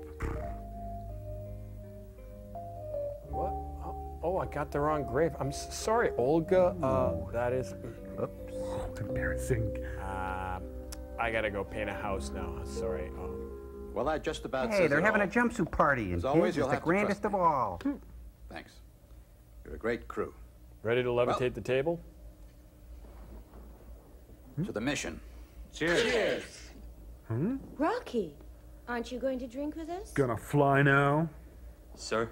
What? Oh, oh, I got the wrong grave. I'm sorry, Olga. Uh, that is. Oops. Embarrassing. Uh, I gotta go paint a house now. Sorry. Oh. Well, that just about Hey, says they're it having all. a jumpsuit party, and As always, you'll is the have to trust grandest of all. Thanks. You're a great crew. Ready to levitate the table? To the mission. Cheers. Hmm? Rocky, aren't you going to drink with us? Gonna fly now? Sir,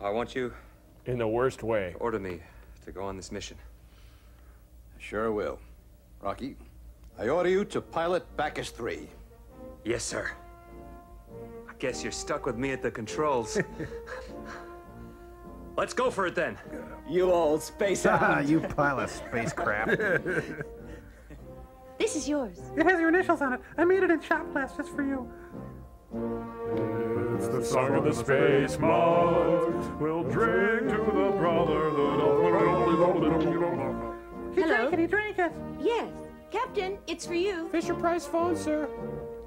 I want you In the worst way. to order me to go on this mission. Sure will. Rocky, I order you to pilot Bacchus 3. Yes, sir. I guess you're stuck with me at the controls. Let's go for it then. You old space Ah, you pile of spacecraft. This is yours. It has your initials on it. I made it in shop class just for you. It's the song of the space mods. We'll drink to the brother. He Hello? drank it, he drank it. Yes. Captain, it's for you. Fisher Price phone, sir.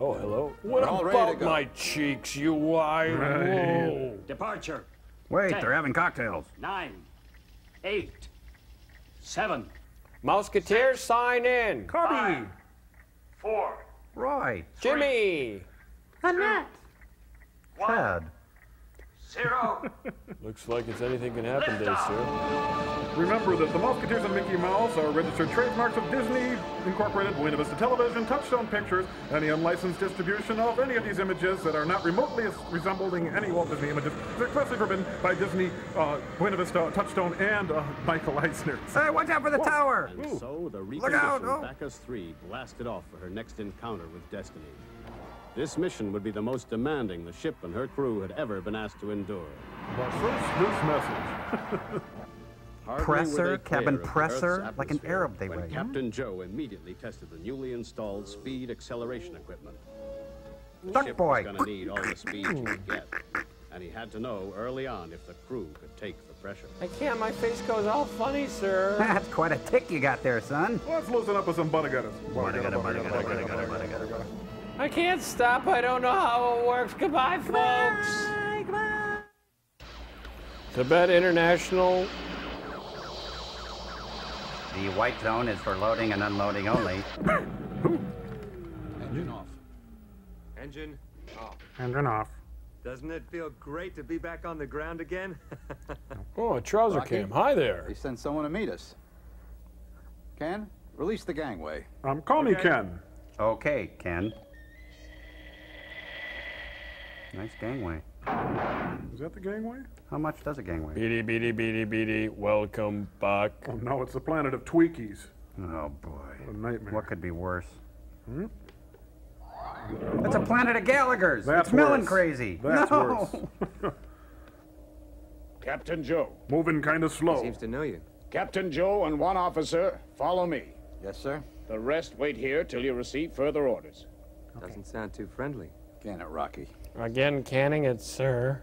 Oh, hello. What all ready to about my cheeks, you wide? Whoa. Departure. Wait, Ten. they're having cocktails. Nine. Eight. Seven. Musketeers, sign in. Cubby! Four. Roy. Jimmy. Annette. Ted. Zero. Looks like it's anything can happen day, sir. Remember that the Musketeers and Mickey Mouse are registered trademarks of Disney Incorporated, Buena Vista Television, Touchstone Pictures. Any unlicensed distribution of any of these images that are not remotely resembling any Walt Disney images is expressly forbidden by Disney, uh, Buena Vista, Touchstone, and uh, Michael Eisner. Hey, watch out for the tower! And so the Look out, reconditioned oh. Bacchus 3 blasted off for her next encounter with Destiny. This mission would be the most demanding the ship and her crew had ever been asked to endure. But first, this message. Presser, were they clear cabin presser, like an Arab they when write. Captain Joe immediately tested the newly installed speed acceleration equipment. Duck ship boy. was going to need all the speed she could get, and he had to know early on if the crew could take the pressure. I can't. My face goes all funny, sir. That's quite a tick you got there, son. Let's loosen up with some buttigattas. Buttagata, buttagata, buttagata, buttagata. I can't stop. I don't know how it works. Goodbye, folks. Goodbye. Tibet International. The white zone is for loading and unloading only. Engine off. Engine off. Engine off. Doesn't it feel great to be back on the ground again? Oh, a trouser Rocky? cam. Hi there. They sent someone to meet us. Ken, release the gangway. Um, call me Ken. Okay, Ken. Nice gangway. Is that the gangway? How much does a gangway? Beady, beady, beady, beady. Welcome back. Oh no, it's the planet of Tweakies. Oh boy. What a nightmare. What could be worse? Hmm? It's a planet of Gallagher's. That's it's Millen worse. crazy. That's no. worse. Captain Joe. Moving kind of slow. He Seems to know you. Captain Joe and one officer, follow me. Yes, sir. The rest wait here till you receive further orders. Doesn't sound too friendly. Can it, Rocky? Again, canning it, sir.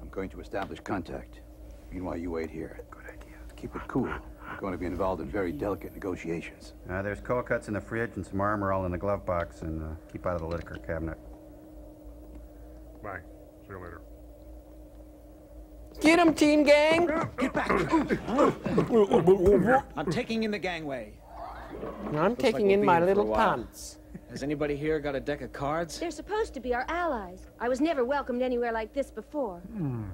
I'm going to establish contact. Meanwhile, you wait here. Good idea. Keep it cool. We're going to be involved in very delicate negotiations. Uh, there's cold cuts in the fridge and some armor all in the glove box, and uh, keep out of the liquor cabinet. Bye. See you later. Get him, team gang. Get back! I'm taking in the gangway. I'm Looks taking like in we'll my be here little while. pants. Has anybody here got a deck of cards? They're supposed to be our allies. I was never welcomed anywhere like this before. Hmm.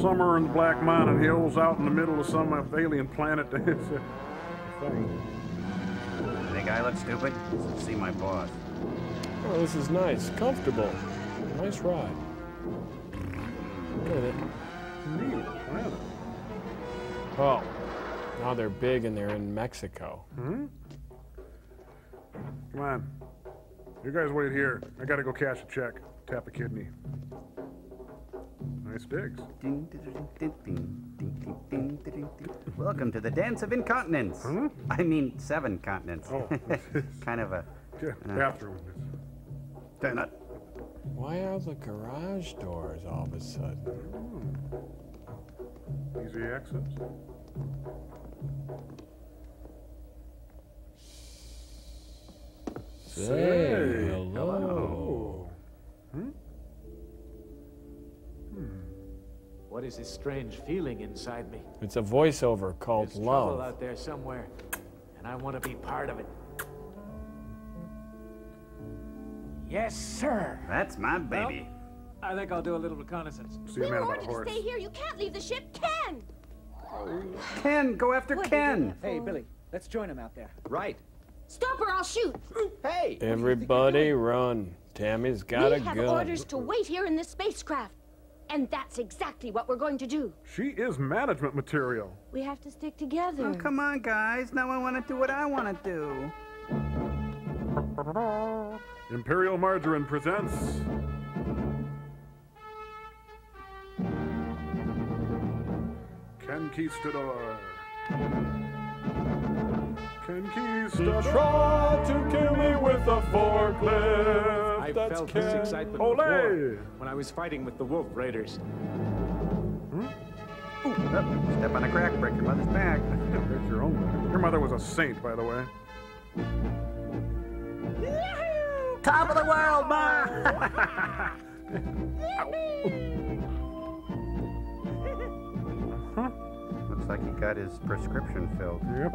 Summer in the Black Mountain Hills out in the middle of some alien planet. It's a thing. guy look stupid? See my boss. Oh, this is nice. Comfortable. Nice ride. Look at it. Oh, now they're big and they're in Mexico. Hmm? Come on. You guys wait here. I gotta go cash a check. Tap a kidney. Nice digs. Welcome to the dance of incontinence. Huh? I mean, seven continents. Oh. kind of a. Yeah, uh, bathroom. Turn it. Why are the garage doors all of a sudden? Easy access. Say hello. Hmm? What is this strange feeling inside me? It's a voiceover called There's trouble Love. out there somewhere, and I want to be part of it. Yes, sir. That's my baby. I think I'll do a little reconnaissance. See We were ordered to stay here. You can't leave the ship. Ken! Ken, go after Ken. Hey, Billy, let's join him out there. Right. Stop or I'll shoot. Hey! Everybody run. Tammy's got we a have orders to wait here in this spacecraft. And that's exactly what we're going to do. She is management material. We have to stick together. Oh, come on, guys. Now I want to do what I want to do. Imperial Margarine presents. Conquistador. Conquistador. Try to kill me with a forklift. I That's felt Ken. this excitement Ole! before when I was fighting with the Wolf Raiders. Hmm? Ooh, Step on a crack, break your mother's back. Break your own back. Your mother was a saint, by the way. Top of the world, Ma! Looks like he got his prescription filled. Yep.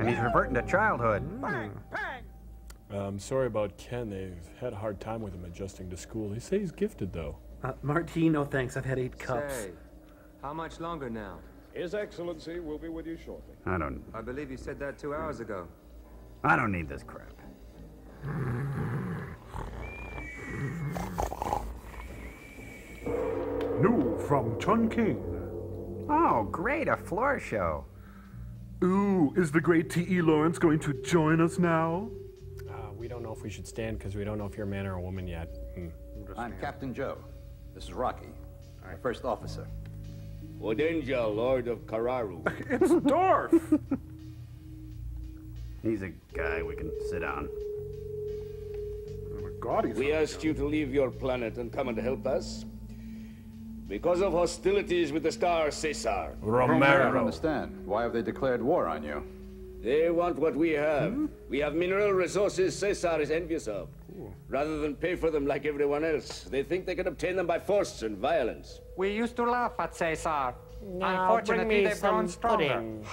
And he's reverting to childhood. Um, sorry about Ken. They've had a hard time with him adjusting to school. They say he's gifted, though. Uh, Martine, no thanks. I've had eight cups. Say, how much longer now? His Excellency will be with you shortly. I don't. I believe you said that two hours ago. I don't need this crap. New from Chun King. Oh, great, a floor show. Ooh, is the great T.E. Lawrence going to join us now? Uh, we don't know if we should stand because we don't know if you're a man or a woman yet. Hmm. I'm Captain Joe. This is Rocky, our first officer. Odenja, Lord of Kararu. It's Dorf! He's a guy we can sit on. My God, he's We asked you to leave your planet and come and help us. Because of hostilities with the star Caesar. I don't understand. Why have they declared war on you? They want what we have. Hmm? We have mineral resources Caesar is envious of. Rather than pay for them like everyone else, they think they can obtain them by force and violence. We used to laugh at Caesar. Now bring Unfortunately, me they've grown stronger. pudding.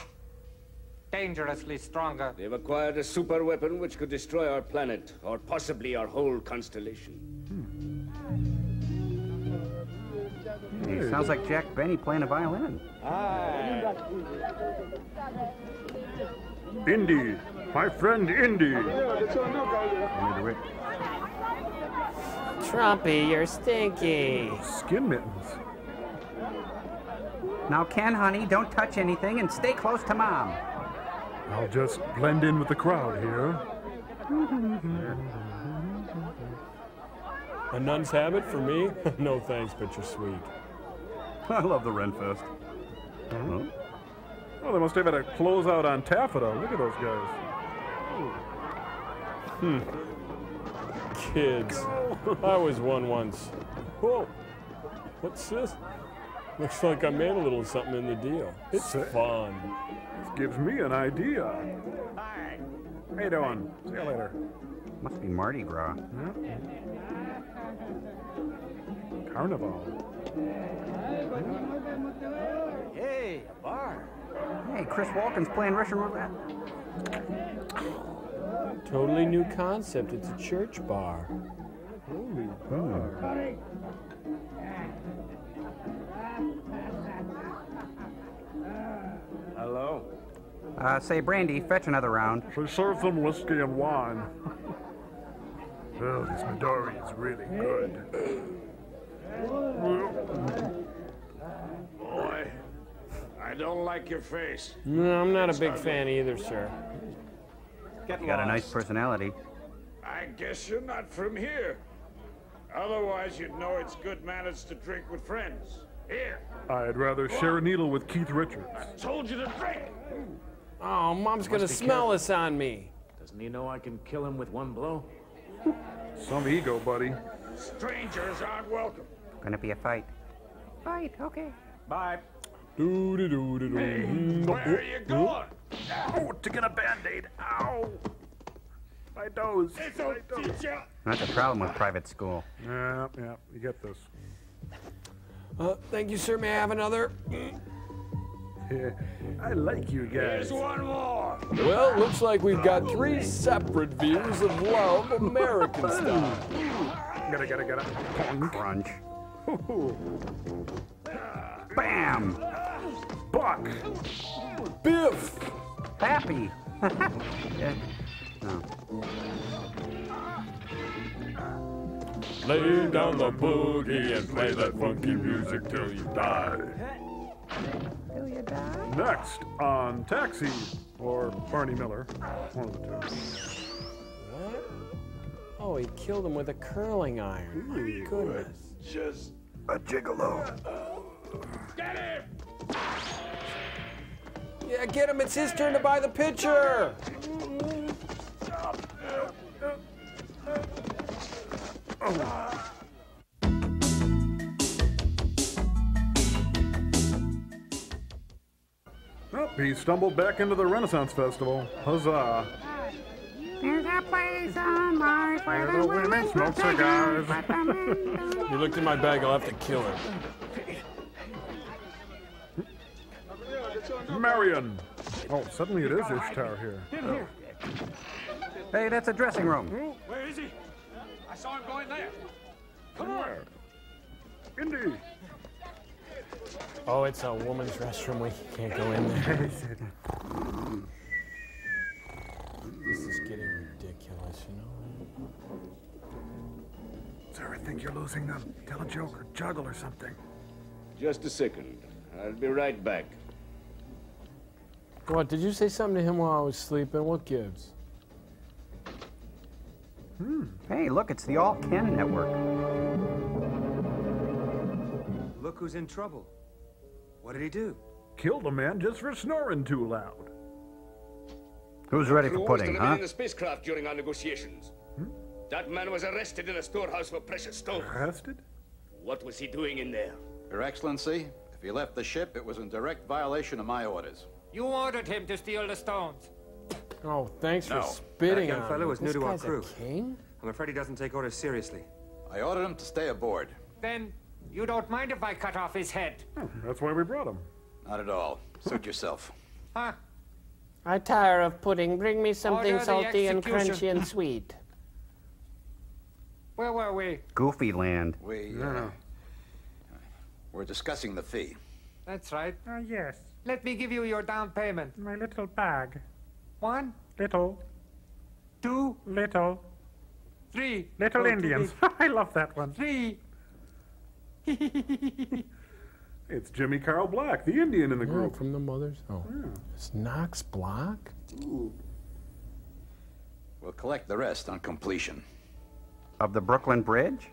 Dangerously stronger. They've acquired a super weapon which could destroy our planet, or possibly our whole constellation. Hmm. He sounds like Jack Benny playing a violin. Indy, my friend Indy. Trumpy, you're stinky. Skin mittens. Now, Ken, honey, don't touch anything and stay close to Mom. I'll just blend in with the crowd here. A nun's habit for me? no thanks, but you're sweet. I love the Renfest. Oh, they must have had a closeout on taffeta. Look at those guys. Hmm. Kids. I was one once. Whoa. What's this? Looks like I made a little something in the deal. It's fun. This gives me an idea. Hi. How you doing? See you later. Must be Mardi Gras. Carnival. Hey, a bar. Hey, Chris Walken's playing Russian roulette. Totally new concept. It's a church bar. Holy Hello. Uh, say, Brandy, fetch another round. We serve them whiskey and wine. oh, this Midori is really good. Boy, I don't like your face. No, I'm not a big fan either, sir. Get You got a nice personality. I guess you're not from here. Otherwise, you'd know it's good manners to drink with friends. Here, I'd rather share a needle with Keith Richards. I told you to drink. Oh, Mom's gonna smell careful. this on me. Doesn't he know I can kill him with one blow? Some ego, buddy. Strangers aren't welcome. Gonna be a fight. Fight, okay. Bye. Doo doo doo doo Hey, doo. where are you going? Oh, to get a band-aid. Ow! My toes. This'll teach ya. That's a problem with private school. Yeah, yeah, you get this. Uh, thank you, sir. May I have another? Yeah, I like you guys. Here's one more. Well, looks like we've got three separate views of love, American style. Gotta, gotta, gotta. Crunch. Bam! Buck! Biff! Happy. Yeah. Oh. Lay down the boogie and play that funky music till you die. Next on Taxi, or Barney Miller, one of the two. What? Oh, he killed him with a curling iron. My goodness. Just A gigolo. get him. Yeah, get him. It's his turn to buy the pitcher. Oh, he stumbled back into the Renaissance Festival. Huzzah! There's a place on Mars where Where the women smoke cigars. You looked in my bag. I'll have to kill him. Marion! Oh, suddenly it is Ishtar oh. here. Hey, that's a dressing room. Where is he? I saw him going there. Come on. Indy! Oh, it's a woman's restroom. We can't go in there. this is getting ridiculous, you know. Sir, I think you're losing them. Tell a joke or juggle or something. Just a second. I'll be right back. What? Did you say something to him while I was sleeping? What gives? Hmm. Hey, look, it's the All Ken Network. Look who's in trouble. What did he do? Killed a man just for snoring too loud. Who's ready for pudding, remain huh? in the spacecraft during our negotiations. That man was arrested in a storehouse for precious stones. Arrested? What was he doing in there? Your Excellency, if he left the ship, it was in direct violation of my orders. You ordered him to steal the stones. Oh, thanks No. for spitting That young on fellow was new This to our guy's a crew. king? I'm afraid he doesn't take orders seriously. I ordered him to stay aboard. Then you don't mind if I cut off his head, Oh, that's why we brought him. Not at all. Suit yourself. huh? I tire of pudding. Bring me something Order salty and crunchy and sweet. Where were we? Goofy Land. We, uh, we're discussing the fee. That's right. Ah, yes. Let me give you your down payment. My little bag. One, Little, two, little, three. little Oh, Indians. I love that one. Three. It's Jimmy Carl Black, the Indian in the Yeah, group. from the mothers. Oh, Yeah. it's Knox Block. We'll collect the rest on completion. Of the Brooklyn Bridge?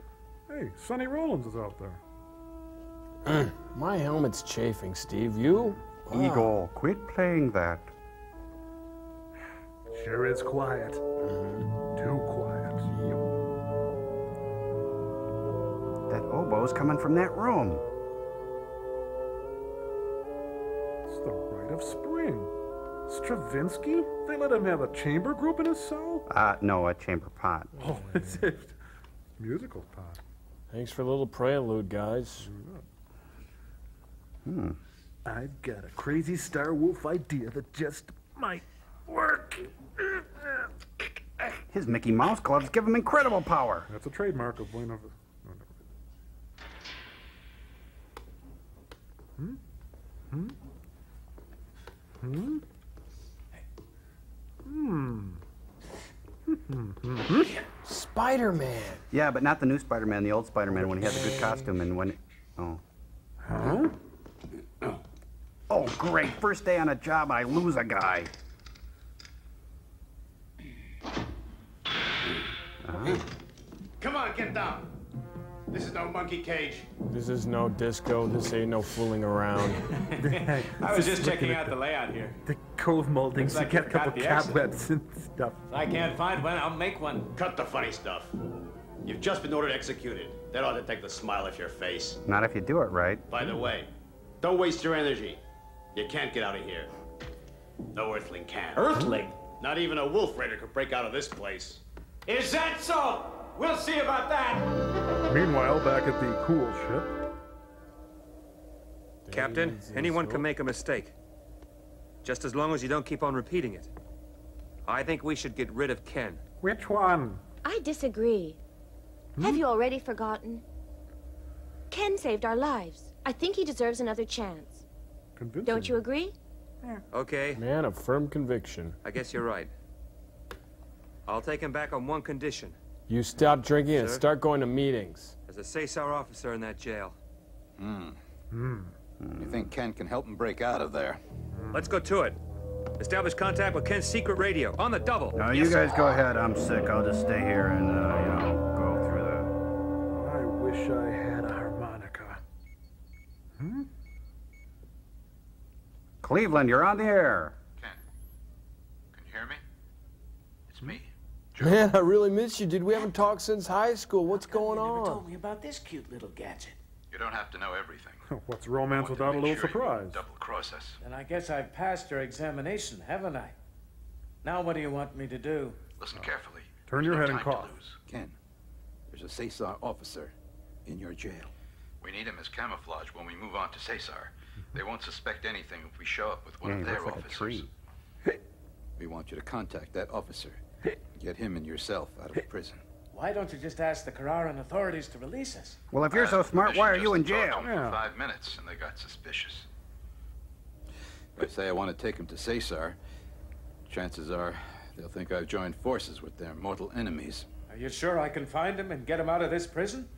Hey, Sonny Rollins is out there. My helmet's chafing, Steve. You? Eagle, quit playing that. Sure is quiet. Mm-hmm. Too quiet. That oboe's coming from that room. Of Spring. Stravinsky? They let him have a chamber group in his cell? Uh, no, a chamber pot. Oh, it's a musical pot. Thanks for a little prelude, guys. Hmm. I've got a crazy Star Wolf idea that just might work. His Mickey Mouse gloves give him incredible power. That's a trademark of Buena. No, never mind. Hmm? Hmm? Hmm? Hmm. Spider-Man. Yeah, but not the new Spider-Man, the old Spider-Man when he had the good costume and when. Oh. Huh? Oh, great! First day on a job, I lose a guy. Uh-huh. Come on, get down. This is no monkey cage. This is no disco. This ain't no fooling around. I was just checking out the layout here. The cove moldings Looks to like get a couple cobwebs and stuff. If I can't find one, I'll make one. Cut the funny stuff. You've just been ordered executed. That ought to take the smile off your face. Not if you do it right. By the way, don't waste your energy. You can't get out of here. No Earthling can. Earthling? Not even a wolf raider could break out of this place. Is that so? We'll see about that. Meanwhile, back at the cool ship. Captain, anyone can make a mistake. Just as long as you don't keep on repeating it. I think we should get rid of Ken. Which one? I disagree. Have hmm? you already forgotten? Ken saved our lives. I think he deserves another chance. Convincing. Don't you agree? Yeah. Okay, Man of firm conviction. I guess you're right. I'll take him back on one condition. You stop drinking and Sir? start going to meetings. As a Cesar officer in that jail. Hmm. Hmm. You think Ken can help him break out of there? Let's go to it. Establish contact with Ken's secret radio. On the double. No, Yes, you sir. guys go ahead. I'm sick. I'll just stay here and, uh, you know, go through the. I wish I had a harmonica. Hmm? Cleveland, you're on the air. Can you hear me? It's me. Man, I really miss you, dude. We haven't talked since high school. What's going on? Never told me about this cute little gadget. You don't have to know everything. What's romance without a little surprise? Double cross us. And I guess I've passed your examination, haven't I? Now what do you want me to do? Listen carefully. Turn your There's head and time cough. lose. Ken, there's a Cesar officer in your jail. We need him as camouflage when we move on to Cesar. They won't suspect anything if we show up with one Yeah, of their looks like a officers. We want you to contact that officer. Get him and yourself out of prison. Why don't you just ask the Carraran authorities to release us? Well, if you're so smart, why are you in jail? For five minutes, and they got suspicious. If I say I want to take him to Cesar, chances are they'll think I've joined forces with their mortal enemies. Are you sure I can find him and get him out of this prison?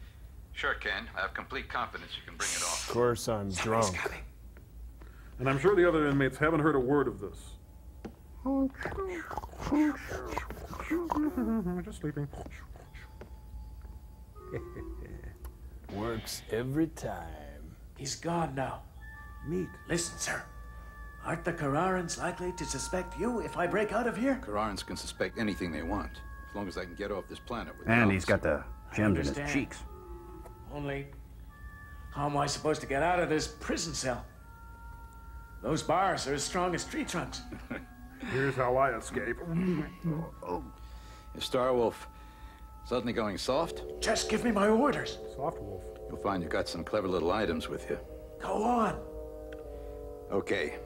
Sure, Ken. I have complete confidence you can bring it off. Of course, I'm drunk. And I'm sure the other inmates haven't heard a word of this. Just sleeping. Works every time. He's gone now. Neat. Listen, sir. Aren't the Carrarans likely to suspect you if I break out of here? Carrarans can suspect anything they want, as long as I can get off this planet with And the he's got the gems in his cheeks. Only, how am I supposed to get out of this prison cell? Those bars are as strong as tree trunks. Here's how I escape. If Starwolf suddenly going soft, Just give me my orders. Soft wolf. you'll find you've got some clever little items with you. Go on. Okay.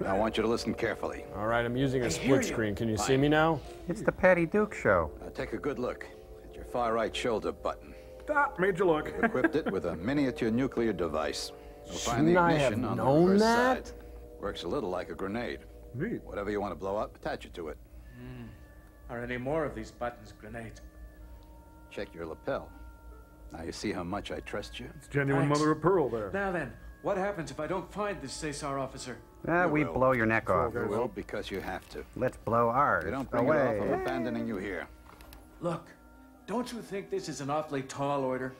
Now I want you to listen carefully. All right, I'm using a split screen. Can you see me now? It's the Patty Duke show. Now take a good look at your far right shoulder button. That made you look. Equipped it with a miniature nuclear device. You'll find the Shouldn't I have ignition on the known reverse that? side. Works a little like a grenade. Neat. Whatever you want to blow up, attach it to it. Are any more of these buttons grenades? Check your lapel. Now you see how much I trust you? It's genuine Thanks. mother of pearl there. Now then, what happens if I don't find this Cesar officer? Ah, You we blow your neck off. You will because you have to. Let's blow ours. They don't bring away. it off, I'm abandoning you here. Look, don't you think this is an awfully tall order?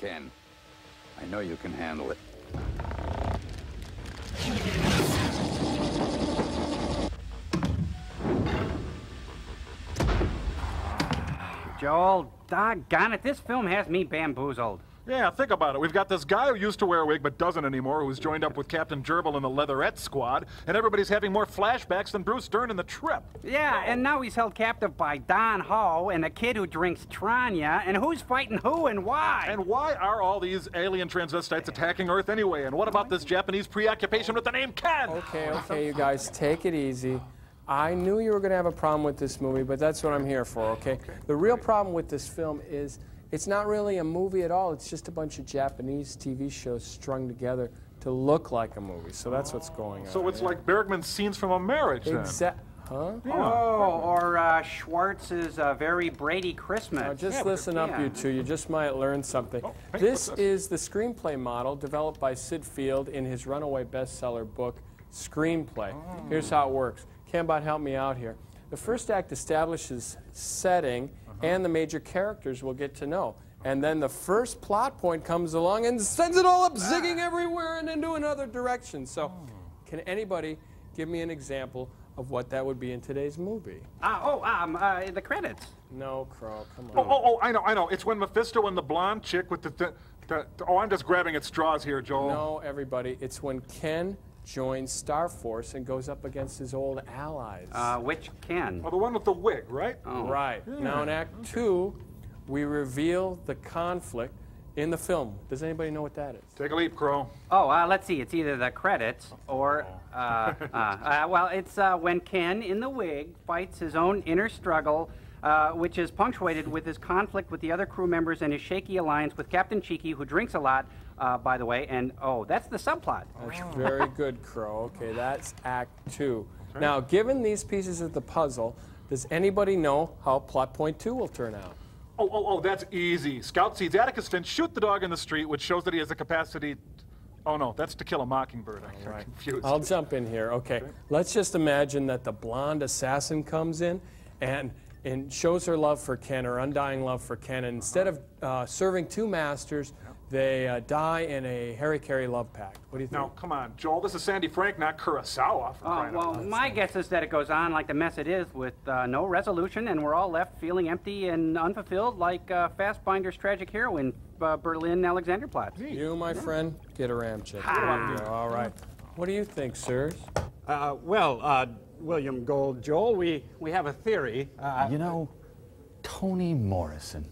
Ken, I know you can handle it. Joel, doggone it, this film has me bamboozled. Yeah, think about it. We've got this guy who used to wear a wig but doesn't anymore, who's joined up with Captain Gerbil in the Leatherette Squad, and everybody's having more flashbacks than Bruce Dern in the trip. Yeah, and now he's held captive by Don Ho and a kid who drinks Tranya, and who's fighting who and why? And why are all these alien transvestites attacking Earth anyway? And what about this Japanese preoccupation with the name Ken? Okay, okay, you guys, take it easy. I knew you were going to have a problem with this movie, but that's what I'm here for, okay? The real problem with this film is it's not really a movie at all. It's just a bunch of Japanese TV shows strung together to look like a movie. So that's what's going on. So it's like Bergman's scenes from a marriage, then. Exact. Huh? Oh, or uh, Schwartz's uh, Very Brady Christmas. Now, just listen up, Yeah. you two. You just might learn something. hey, this what's is the screenplay model developed by Syd Field in his runaway bestseller book, Screenplay. Here's how it works. Cambot, help me out here. The first act establishes setting and the major characters we'll get to know. And then the first plot point comes along and sends it all up zigging everywhere and into another direction. So, can anybody give me an example of what that would be in today's movie? Uh, oh, um, uh, the credits. No, Crow, come Oh, on. oh, oh, I know, I know. It's when Mephisto and the blonde chick with the, the, the, oh, I'm just grabbing at straws here, Joel. No, everybody. It's when Ken joins Star Force and goes up against his old allies. Uh, which Ken? Oh, the one with the wig, right? Right. Now in Act Two, we reveal the conflict in the film. Does anybody know what that is? Take a leap, Crow. Oh, uh, let's see. It's either the credits or, uh, uh, uh, well, it's uh, when Ken in the wig fights his own inner struggle, uh, which is punctuated with his conflict with the other crew members and his shaky alliance with Captain Cheeky, who drinks a lot, uh, by the way. And oh, that's the subplot. That's very good, Crow. Okay, that's Act Two. Now, given these pieces of the puzzle, does anybody know how plot point two will turn out? Oh, oh, oh, that's easy. Scout sees Atticus Finch shoot the dog in the street, which shows that he has the capacity. Oh no, that's to kill a mockingbird. I got confused. I'll jump in here. Okay. Let's just imagine that the blonde assassin comes in and, and shows her love for Ken, her undying love for Ken. And instead of uh, serving two masters, they uh, die in a Harry Carey love pact. What do you think? Now, come on, Joel. This is Sandy Frank, not Kurosawa. For Uh, crying out well, my guess is that it goes on like the mess it is, with uh, no resolution, and we're all left feeling empty and unfulfilled, like uh, Fassbinder's tragic heroine, uh, Berlin Alexanderplatz. You, my friend, get a ram chip. There. All right. What do you think, sirs? Uh, well, uh, William Gold, Joel, we, we have a theory. Uh, You know, Toni Morrison,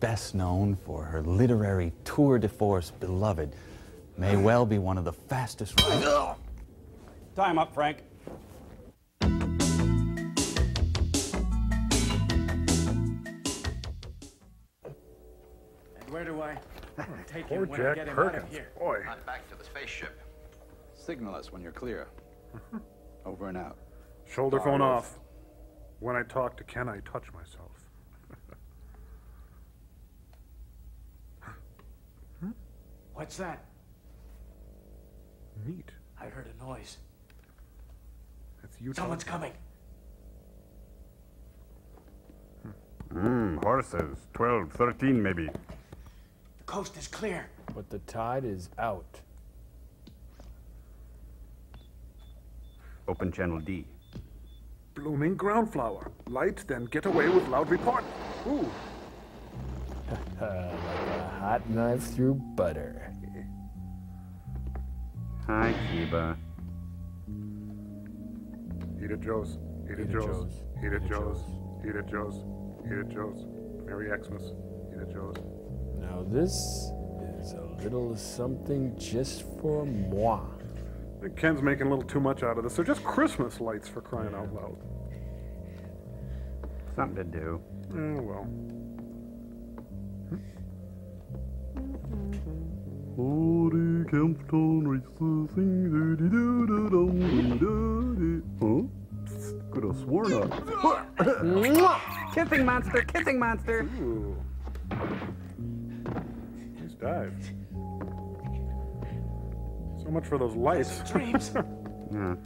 best known for her literary tour de force beloved, may well be one of the fastest riders. Time up, Frank. And where do I take Poor him when I get him out of here? Boy. On back to the spaceship. Signal us when you're clear. Over and out. Shoulder phone Star off. When I talk to Ken, I touch myself. What's that? Neat. I heard a noise. That's you. Someone's coming. Mmm, horses. 12, 13 maybe. The coast is clear. But the tide is out. Open channel D. Blooming ground flower. Light, then get away with loud report. Ooh. like a hot knife through butter. Hi, Kiba. Eat it, Joe's. Eat it, Joe's. Eat it, Joe's. Eat it, Joe's. Eat it, Joe's. Merry Xmas. Eat it, Joe's. Now this is a little something just for moi. I think Ken's making a little too much out of this. They're just Christmas lights for crying out loud. Something to do. Oh, well. Forty Camptown races sing doo doo doo doo dum doo doo. Huh? Could have sworn on. Mwah! kissing monster, kissing monster. Ooh. Nice dive. So much for those lights. Dreams. Yeah.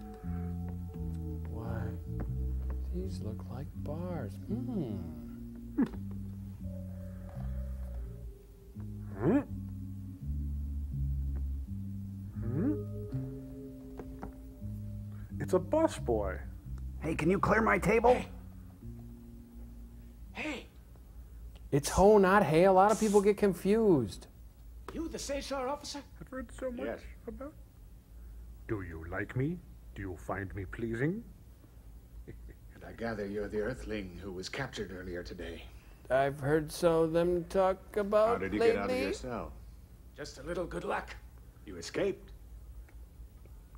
Why? These look like bars. Hmm. Hmm? Hmm? It's a bus boy. Hey, can you clear my table? Hey, It's ho, not hey. A lot of people get confused. you the Cesar officer? I've heard so much Yes. about. Do you like me? Do you find me pleasing? And I gather you're the Earthling who was captured earlier today. I've heard so of them talk about How did you lately. get out of your cell? Just a little good luck. You escaped.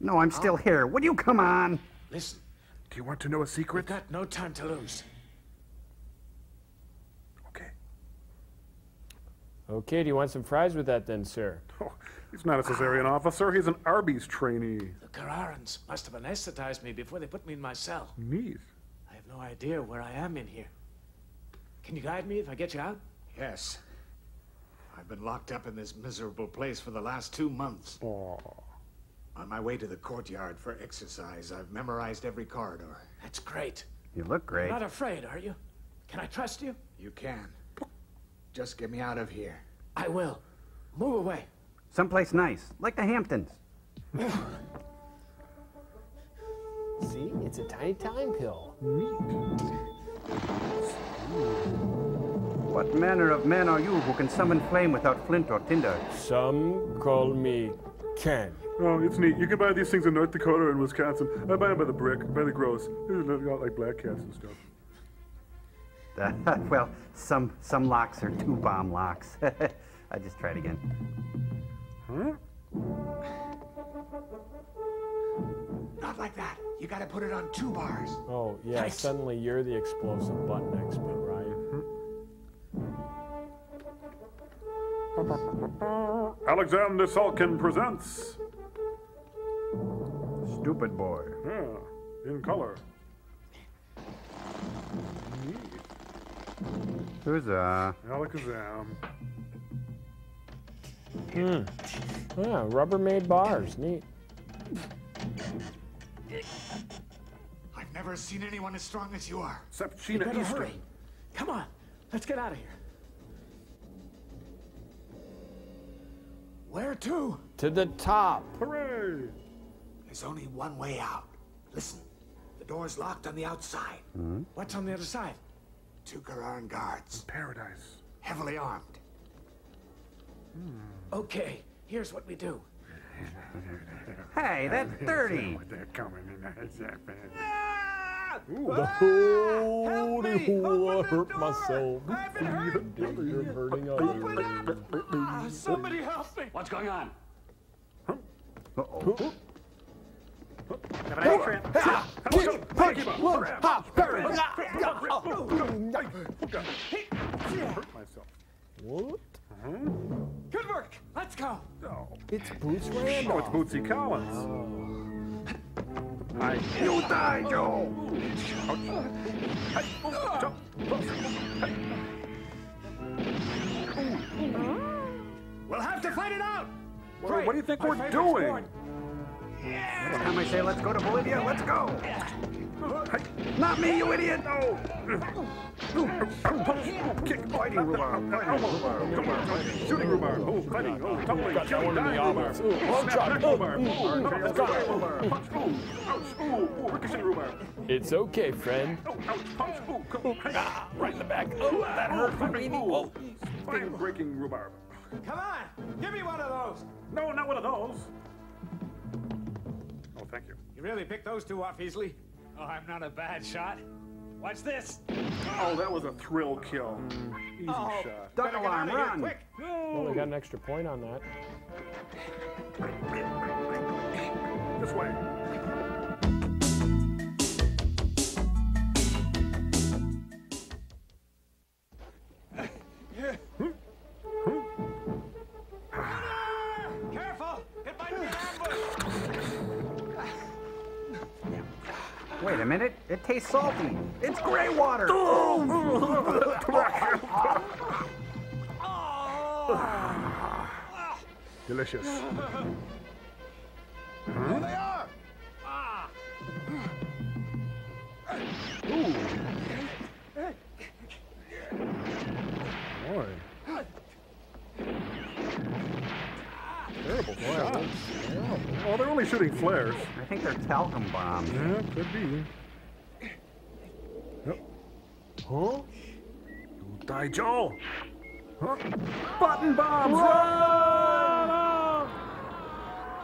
No, I'm still here. Would you come on? Listen, Do you want to know a secret? we've got no time to lose. Okay. Okay, do you want some fries with that then, sir? Oh, he's not a Caesarean officer. He's an Arby's trainee. The Carrarans must have anesthetized me before they put me in my cell. Neat. I have no idea where I am in here. Can you guide me if I get you out? Yes. I've been locked up in this miserable place for the last two months. On my way to the courtyard for exercise, I've memorized every corridor. That's great. You look great. You're not afraid, are you? Can I trust you? You can. Just get me out of here. I will. Move away. Someplace nice, like the Hamptons. See, it's a tiny time pill. What manner of man are you who can summon flame without flint or tinder? Some call me Ken. Oh, it's neat. You can buy these things in North Dakota and Wisconsin. I buy them by the brick, by the gross. They're not like black cats and stuff. well, some some locks are two bomb locks. I just tried again. Huh? Not like that. You gotta put it on two bars. Oh, yeah, Thanks. suddenly you're the explosive button expert, right? Hmm? Alexander Salkind presents. Stupid boy. Yeah, in color. Neat. Who's that? Alakazam. Hmm. Yeah, Rubbermaid bars. Neat. I've never seen anyone as strong as you are. Except You better hurry. Come on. Let's get out of here. Where to? To the top. Hooray! There's only one way out. Listen, the door's locked on the outside. Hmm? What's on the other side? Two Kararan guards, Paradise. heavily armed. Hmm. Okay, here's what we do. Hey, that's dirty. They're coming in. Oh, I hurt myself. You're hurting others. Somebody help me! What's going on? Uh-oh. Have an extra. Hurt myself. What? Good work. Let's go. Oh, It's Bruce oh it's Randolph. Bootsy Collins. I You die, Joe. We'll have to fight it out! What, what do you think My we're doing? sport. Next time I say let's go to Bolivia, let's go. Not me, you idiot. No. Kick, fighting rhubarb. Come on. Shooting rhubarb. Oh, fighting. Oh, tumbling. Got Killing, one in the dying elbows. rhubarb. Ooh, long Snap shot. back Ooh, rhubarb. ooh, Oh, ooh, okay, got it. rhubarb. Punch. Ooh, ouch. Ooh, ooh, ricochet rhubarb. It's okay, friend. Oh, ouch. Punch. Ooh, come. Hey. Ah, right in the back. Oh, that hurt. Flipping. Ooh. Ooh. Spine breaking rhubarb. Come on. Give me one of those. No, not one of those. Oh, thank you. You really picked those two off easily? Oh, I'm not a bad shot. Watch this. Oh, that was a thrill kill. Mm, easy Oh. shot. Duck alarm, out here run. quick. Well, we got an extra point on that. This way. Wait a minute. It tastes salty. It's gray water. Delicious. There they are! Boy. Terrible shot. Oh, they're only shooting flares. I think they're talcum bombs. Yeah, could be. Yep. Huh? Don't die, Joel. Huh? Button bombs. Ah!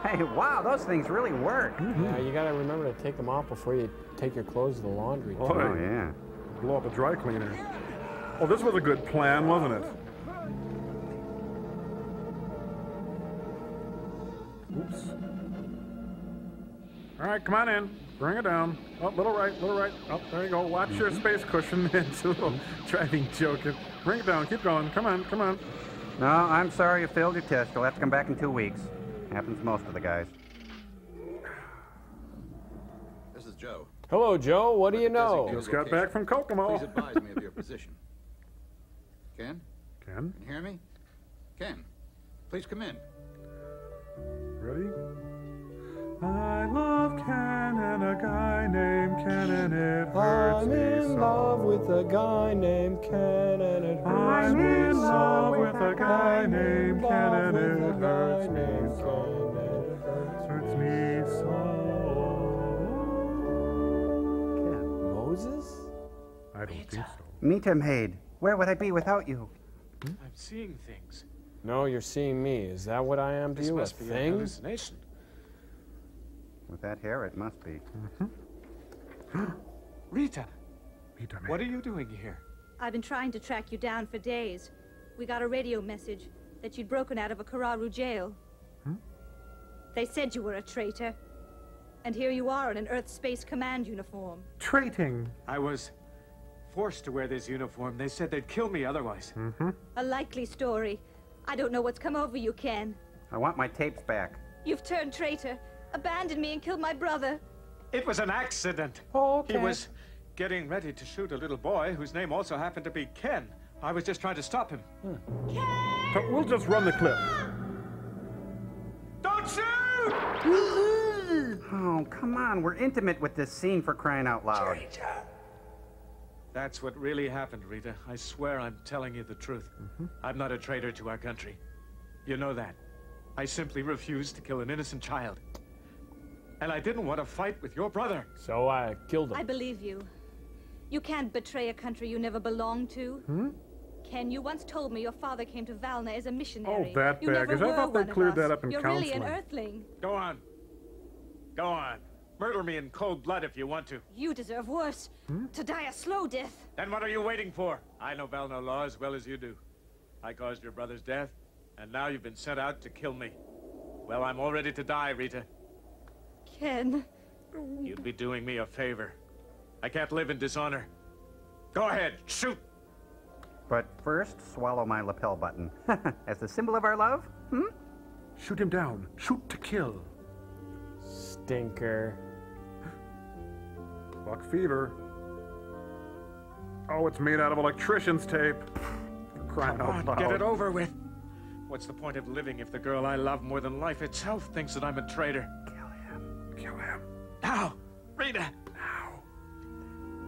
Hey, wow, those things really work. Mm-hmm. Yeah, you gotta remember to take them off before you take your clothes to the laundry. Oh, too. Oh, yeah. Blow up a dry cleaner. Oh, this was a good plan, wasn't it? Oops. All right, come on in. Bring it down. Oh, little right, little right. Oh, there you go. Watch your mm-hmm. space cushion. It's a little mm-hmm. driving joke. Bring it down. Keep going. Come on, come on. No, I'm sorry you failed your test. You'll have to come back in two weeks. Happens to most of the guys. This is Joe. Hello, Joe. What do you know? Just got back from Kokomo. Please advise me of your position. Ken? Ken? Can you hear me? Ken, please come in. Ready? I love Ken and a guy named Ken and it hurts I'm me in so. love with a guy named Ken and it hurts I'm me in so. love with a guy named Ken Love and with it a hurts guy me named so. Ken and it Hurts me so. Moses? I don't think so. Mita maid. Where would I be without you? I'm seeing things. No, you're seeing me. Is that what I am to This you? must a be a thing? hallucination. With that hair, it must be. Rita, Rita, what are you doing here? I've been trying to track you down for days. We got a radio message that you'd broken out of a Kararu jail. Hmm? They said you were a traitor. And here you are in an Earth Space Command uniform. Traiting. I was forced to wear this uniform. They said they'd kill me otherwise. Mm-hmm. A likely story. I don't know what's come over you, Ken. I want my tapes back. You've turned traitor, abandoned me, and killed my brother. It was an accident. Okay. He was getting ready to shoot a little boy whose name also happened to be Ken. I was just trying to stop him. Hmm. Ken. But we'll just run the clip. Don't shoot! Oh, come on. We're intimate with this scene for crying out loud. That's what really happened, Rita. I swear I'm telling you the truth. I'm not a traitor to our country. You know that. I simply refused to kill an innocent child. And I didn't want to fight with your brother. So I killed him. I believe you. You can't betray a country you never belonged to. Hmm? Ken, you once told me your father came to Valna as a missionary. Oh, that you never baggage. I thought they cleared that up in You're really an. Earthling. Go on. Go on. Murder me in cold blood if you want to. You deserve worse. Hmm? To die a slow death. Then what are you waiting for? I know Valno law as well as you do. I caused your brother's death, and now you've been sent out to kill me. Well, I'm all ready to die, Rita. Ken. You'd be doing me a favor. I can't live in dishonor. Go ahead, shoot! But first, swallow my lapel button. As a symbol of our love? Hmm? Shoot him down. Shoot to kill. Stinker. Buck fever. Oh, it's made out of electrician's tape. For crying Come out on, loud. get it over with. What's the point of living if the girl I love more than life itself thinks that I'm a traitor? Kill him. Kill him. Now! Rita! Now!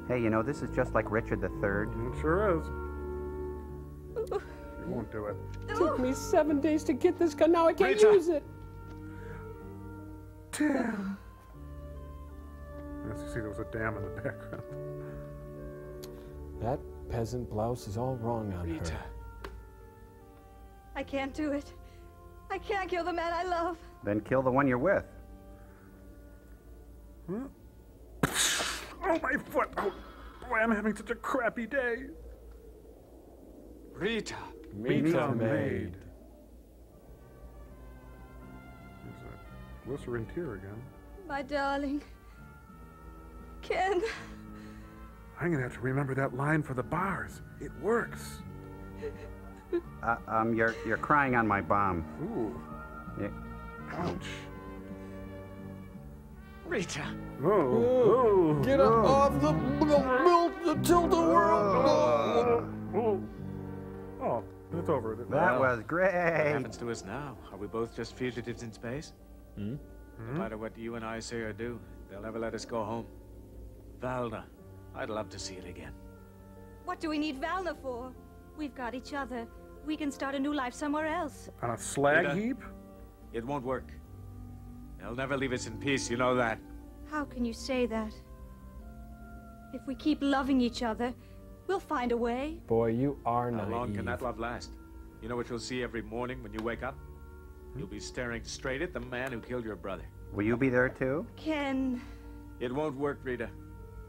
Hey, you know, this is just like Richard III. It sure is. You won't do it. Took me seven days to get this gun. Now I can't Rita. use it. Damn. As you see, there was a dam in the background. That peasant blouse is all wrong on her. I can't do it. I can't kill the man I love. Then kill the one you're with. Oh, my foot! Oh, boy, I'm having such a crappy day. Rita! Mita maid. There's that glycerin tear again. My darling. Ken. I'm gonna have to remember that line for the bars. It works. Uh, um, you're you're crying on my bomb. Ooh. Yeah. Ouch. Rita! Oh, Get up off the milk the tilt the world. Oh, oh, it's over. That Well, was What happens to us now? Are we both just fugitives in space? Hmm? No matter what you and I say or do, they'll never let us go home. Valna, I'd love to see it again. What do we need Valna for? We've got each other. We can start a new life somewhere else. On a slag Rita, heap? It won't work. They'll never leave us in peace, you know that. How can you say that? If we keep loving each other, we'll find a way. Boy, you are How long can that love last? You know what you'll see every morning when you wake up? Hmm? You'll be staring straight at the man who killed your brother. Will you be there too? Ken. It won't work, Rita.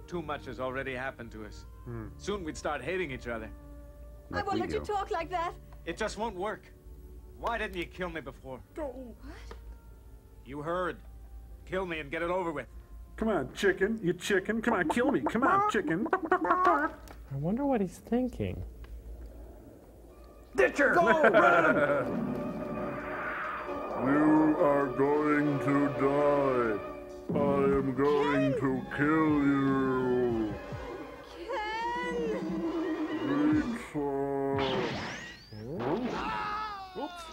Too much has already happened to us. Hmm. Soon we'd start hating each other. I won't let you talk like that. It just won't work. Why didn't you kill me before? What? You heard. Kill me and get it over with. Come on, chicken. You chicken. Come on, kill me. Come on, chicken. I wonder what he's thinking. Ditcher! Go, run! You are going to die. I am going to kill you. Ken. Rita. Oops.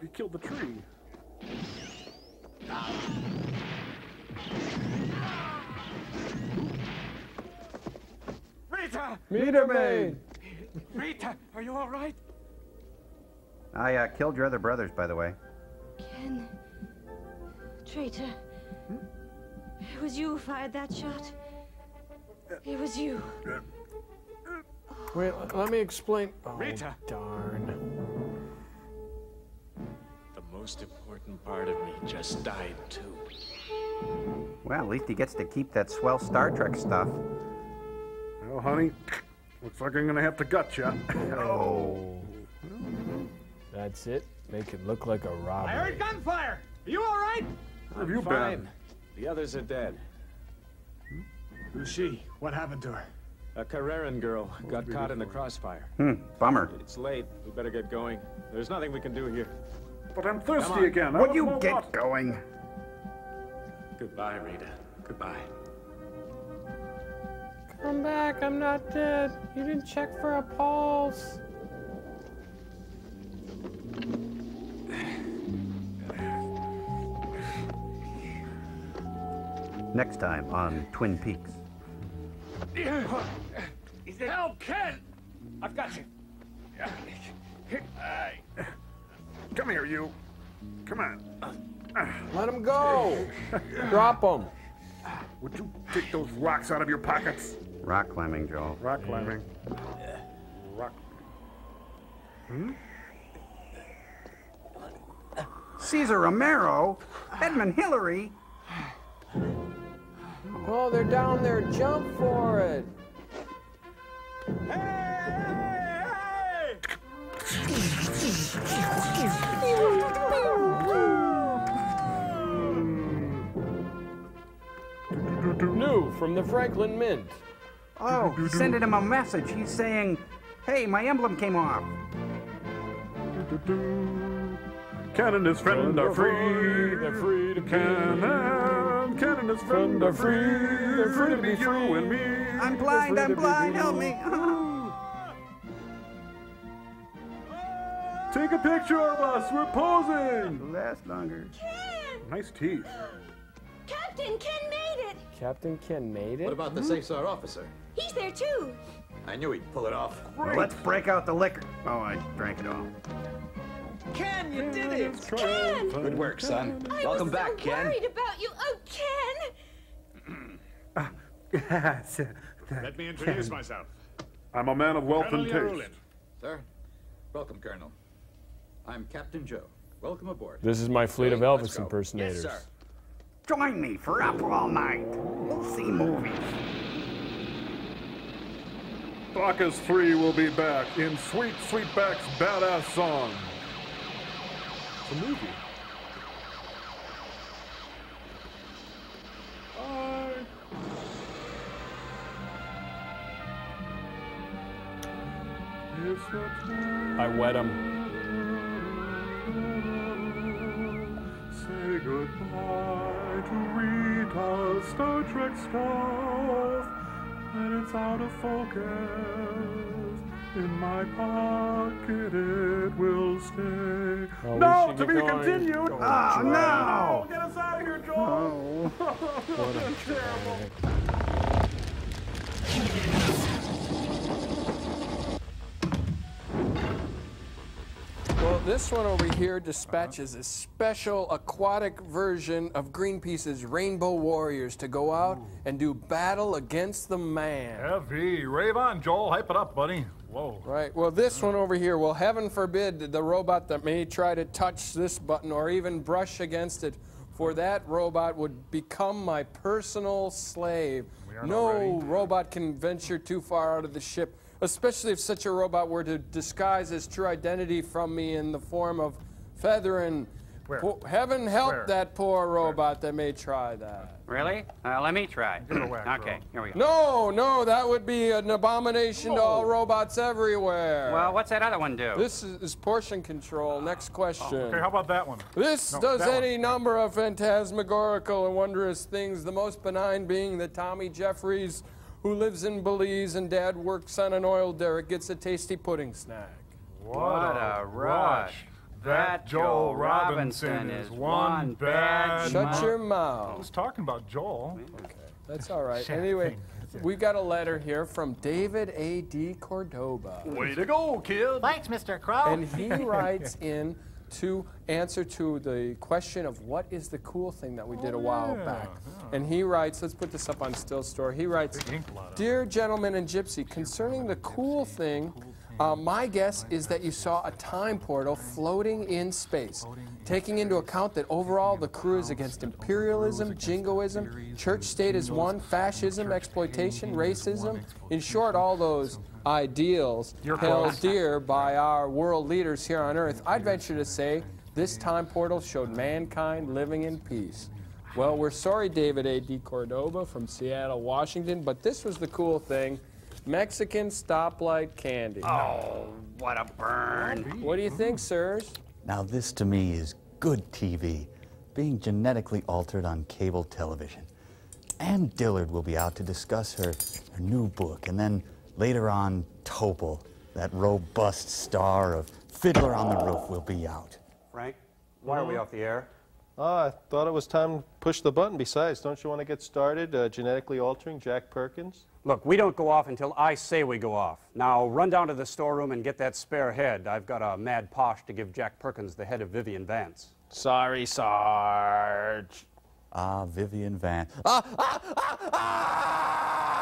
He killed the tree. Rita! Meter maid! Rita, are you all right? I uh, killed your other brothers, by the way. Ken. Traitor. Hmm? It was you who fired that shot. It was you. Wait, let me explain. Oh, Rita. darn. The most important part of me just died, too. Well, at least he gets to keep that swell Star Trek stuff. Well, honey, looks like I'm gonna have to gut you. Oh. That's it. Make it look like a robbery. I heard gunfire. Are you all right? Where have you Fine. been? The others are dead. Who's she? What happened to her? A Carreran girl got caught in the crossfire. Hmm, bummer. It's late. We better get going. There's nothing we can do here. But I'm thirsty again. I Would you get water. going? Goodbye, Rita. Goodbye. Come back, I'm not dead. You didn't check for a pulse. Next time on Twin Peaks. Help, Ken! I've got you. Come here, you. Come on. Let him go. Drop him. Would you take those rocks out of your pockets? Rock climbing, Joel. Rock climbing. Rock. Hmm? Cesar Romero? Edmund Hillary? Oh, they're down there. Jump for it. Hey! New from the Franklin Mint. Oh, sending him a message. He's saying, hey, my emblem came off. Ken and his friend are free. They're free to be. Ken and his friend are free. They're free to be you and me. I'm blind, I'm blind, help me. Take a picture of us. We're posing. Last longer. Ken! Nice teeth. Captain, Ken made it. Captain Ken made it. What about the SASAR officer? He's there too. I knew he'd pull it off. Well, let's break out the liquor. Oh, I drank it all. Ken, you did it! Ken! Good work, son. I Welcome was back, so Ken. worried about you. Oh, Ken! Ah, uh, Let me introduce myself. I'm a man of wealth Colonel and taste. Yarulin. Sir, welcome, Colonel. I'm Captain Joe. Welcome aboard. This is my fleet of Elvis impersonators. Yes, sir. Join me for up all night. We'll see movies. Bacchus 3 will be back in Sweet Sweetback's Badass Song. Movie. The time I wet him. Say goodbye to Rita's Star Trek stuff. And it's out of focus. In my pocket it will stay. Oh, no, to be going. continued. Oh, Ah, Joel. no! Get us out of here, Joel. What a terrible. Well, this one over here dispatches a special aquatic version of Greenpeace's Rainbow Warriors to go out and do battle against the man. Heavy. Rave on, Joel. Hype it up, buddy. Whoa. Right. Well, this one over here, well, heaven forbid the robot that may try to touch this button or even brush against it, for that robot would become my personal slave. No robot can venture too far out of the ship, especially if such a robot were to disguise his true identity from me in the form of feathering Where? Po- heaven help Where? that poor robot that may try that. Really? Uh, let me try. Give it a whack, okay, here we go. No, no, that would be an abomination to all robots everywhere. Well, what's that other one do? This is, is portion control. Next question. Okay, how about that one? This No, does that one. any number of phantasmagorical and wondrous things, the most benign being that Tommy Jeffries, who lives in Belize and dad works on an oil derrick, gets a tasty pudding snack. What, What a rush. That Joel Robinson is one bad. Shut mo- your I mouth. was talking about Joel. That's all right. Anyway, we got a letter here from David A.D. Cordoba. Way to go, kid. Thanks, Mr. Crow. And he writes in to answer to the question of what is the cool thing that we did a oh, while yeah, back. And he writes, let's put this up on Still Store. He writes, Dear gentlemen and gypsy, concerning the cool thing, uh, my guess is that you saw a time portal floating in space, taking into account that overall the crew is against imperialism, jingoism, church state is one, fascism, exploitation, racism. In short, all those ideals held dear by our world leaders here on Earth. I'd venture to say this time portal showed mankind living in peace. Well, we're sorry, David A.D. Cordoba from Seattle, Washington, but this was the cool thing. Mexican stoplight candy. Oh, what a burn. What do you think, sirs? Now, this to me is good TV, being genetically altered on cable television. Ann Dillard will be out to discuss her, her new book, and then later on, Topol, that robust star of Fiddler on the Roof, will be out. Frank, why are we off the air? Oh, I thought it was time to push the button. Besides, don't you want to get started uh, genetically altering Jack Perkins? Look, we don't go off until I say we go off. Now, run down to the storeroom and get that spare head. I've got a mad posh to give Jack Perkins the head of Vivian Vance. Sorry, Sarge. Ah, Vivian Vance. Ah, ah, ah, ah!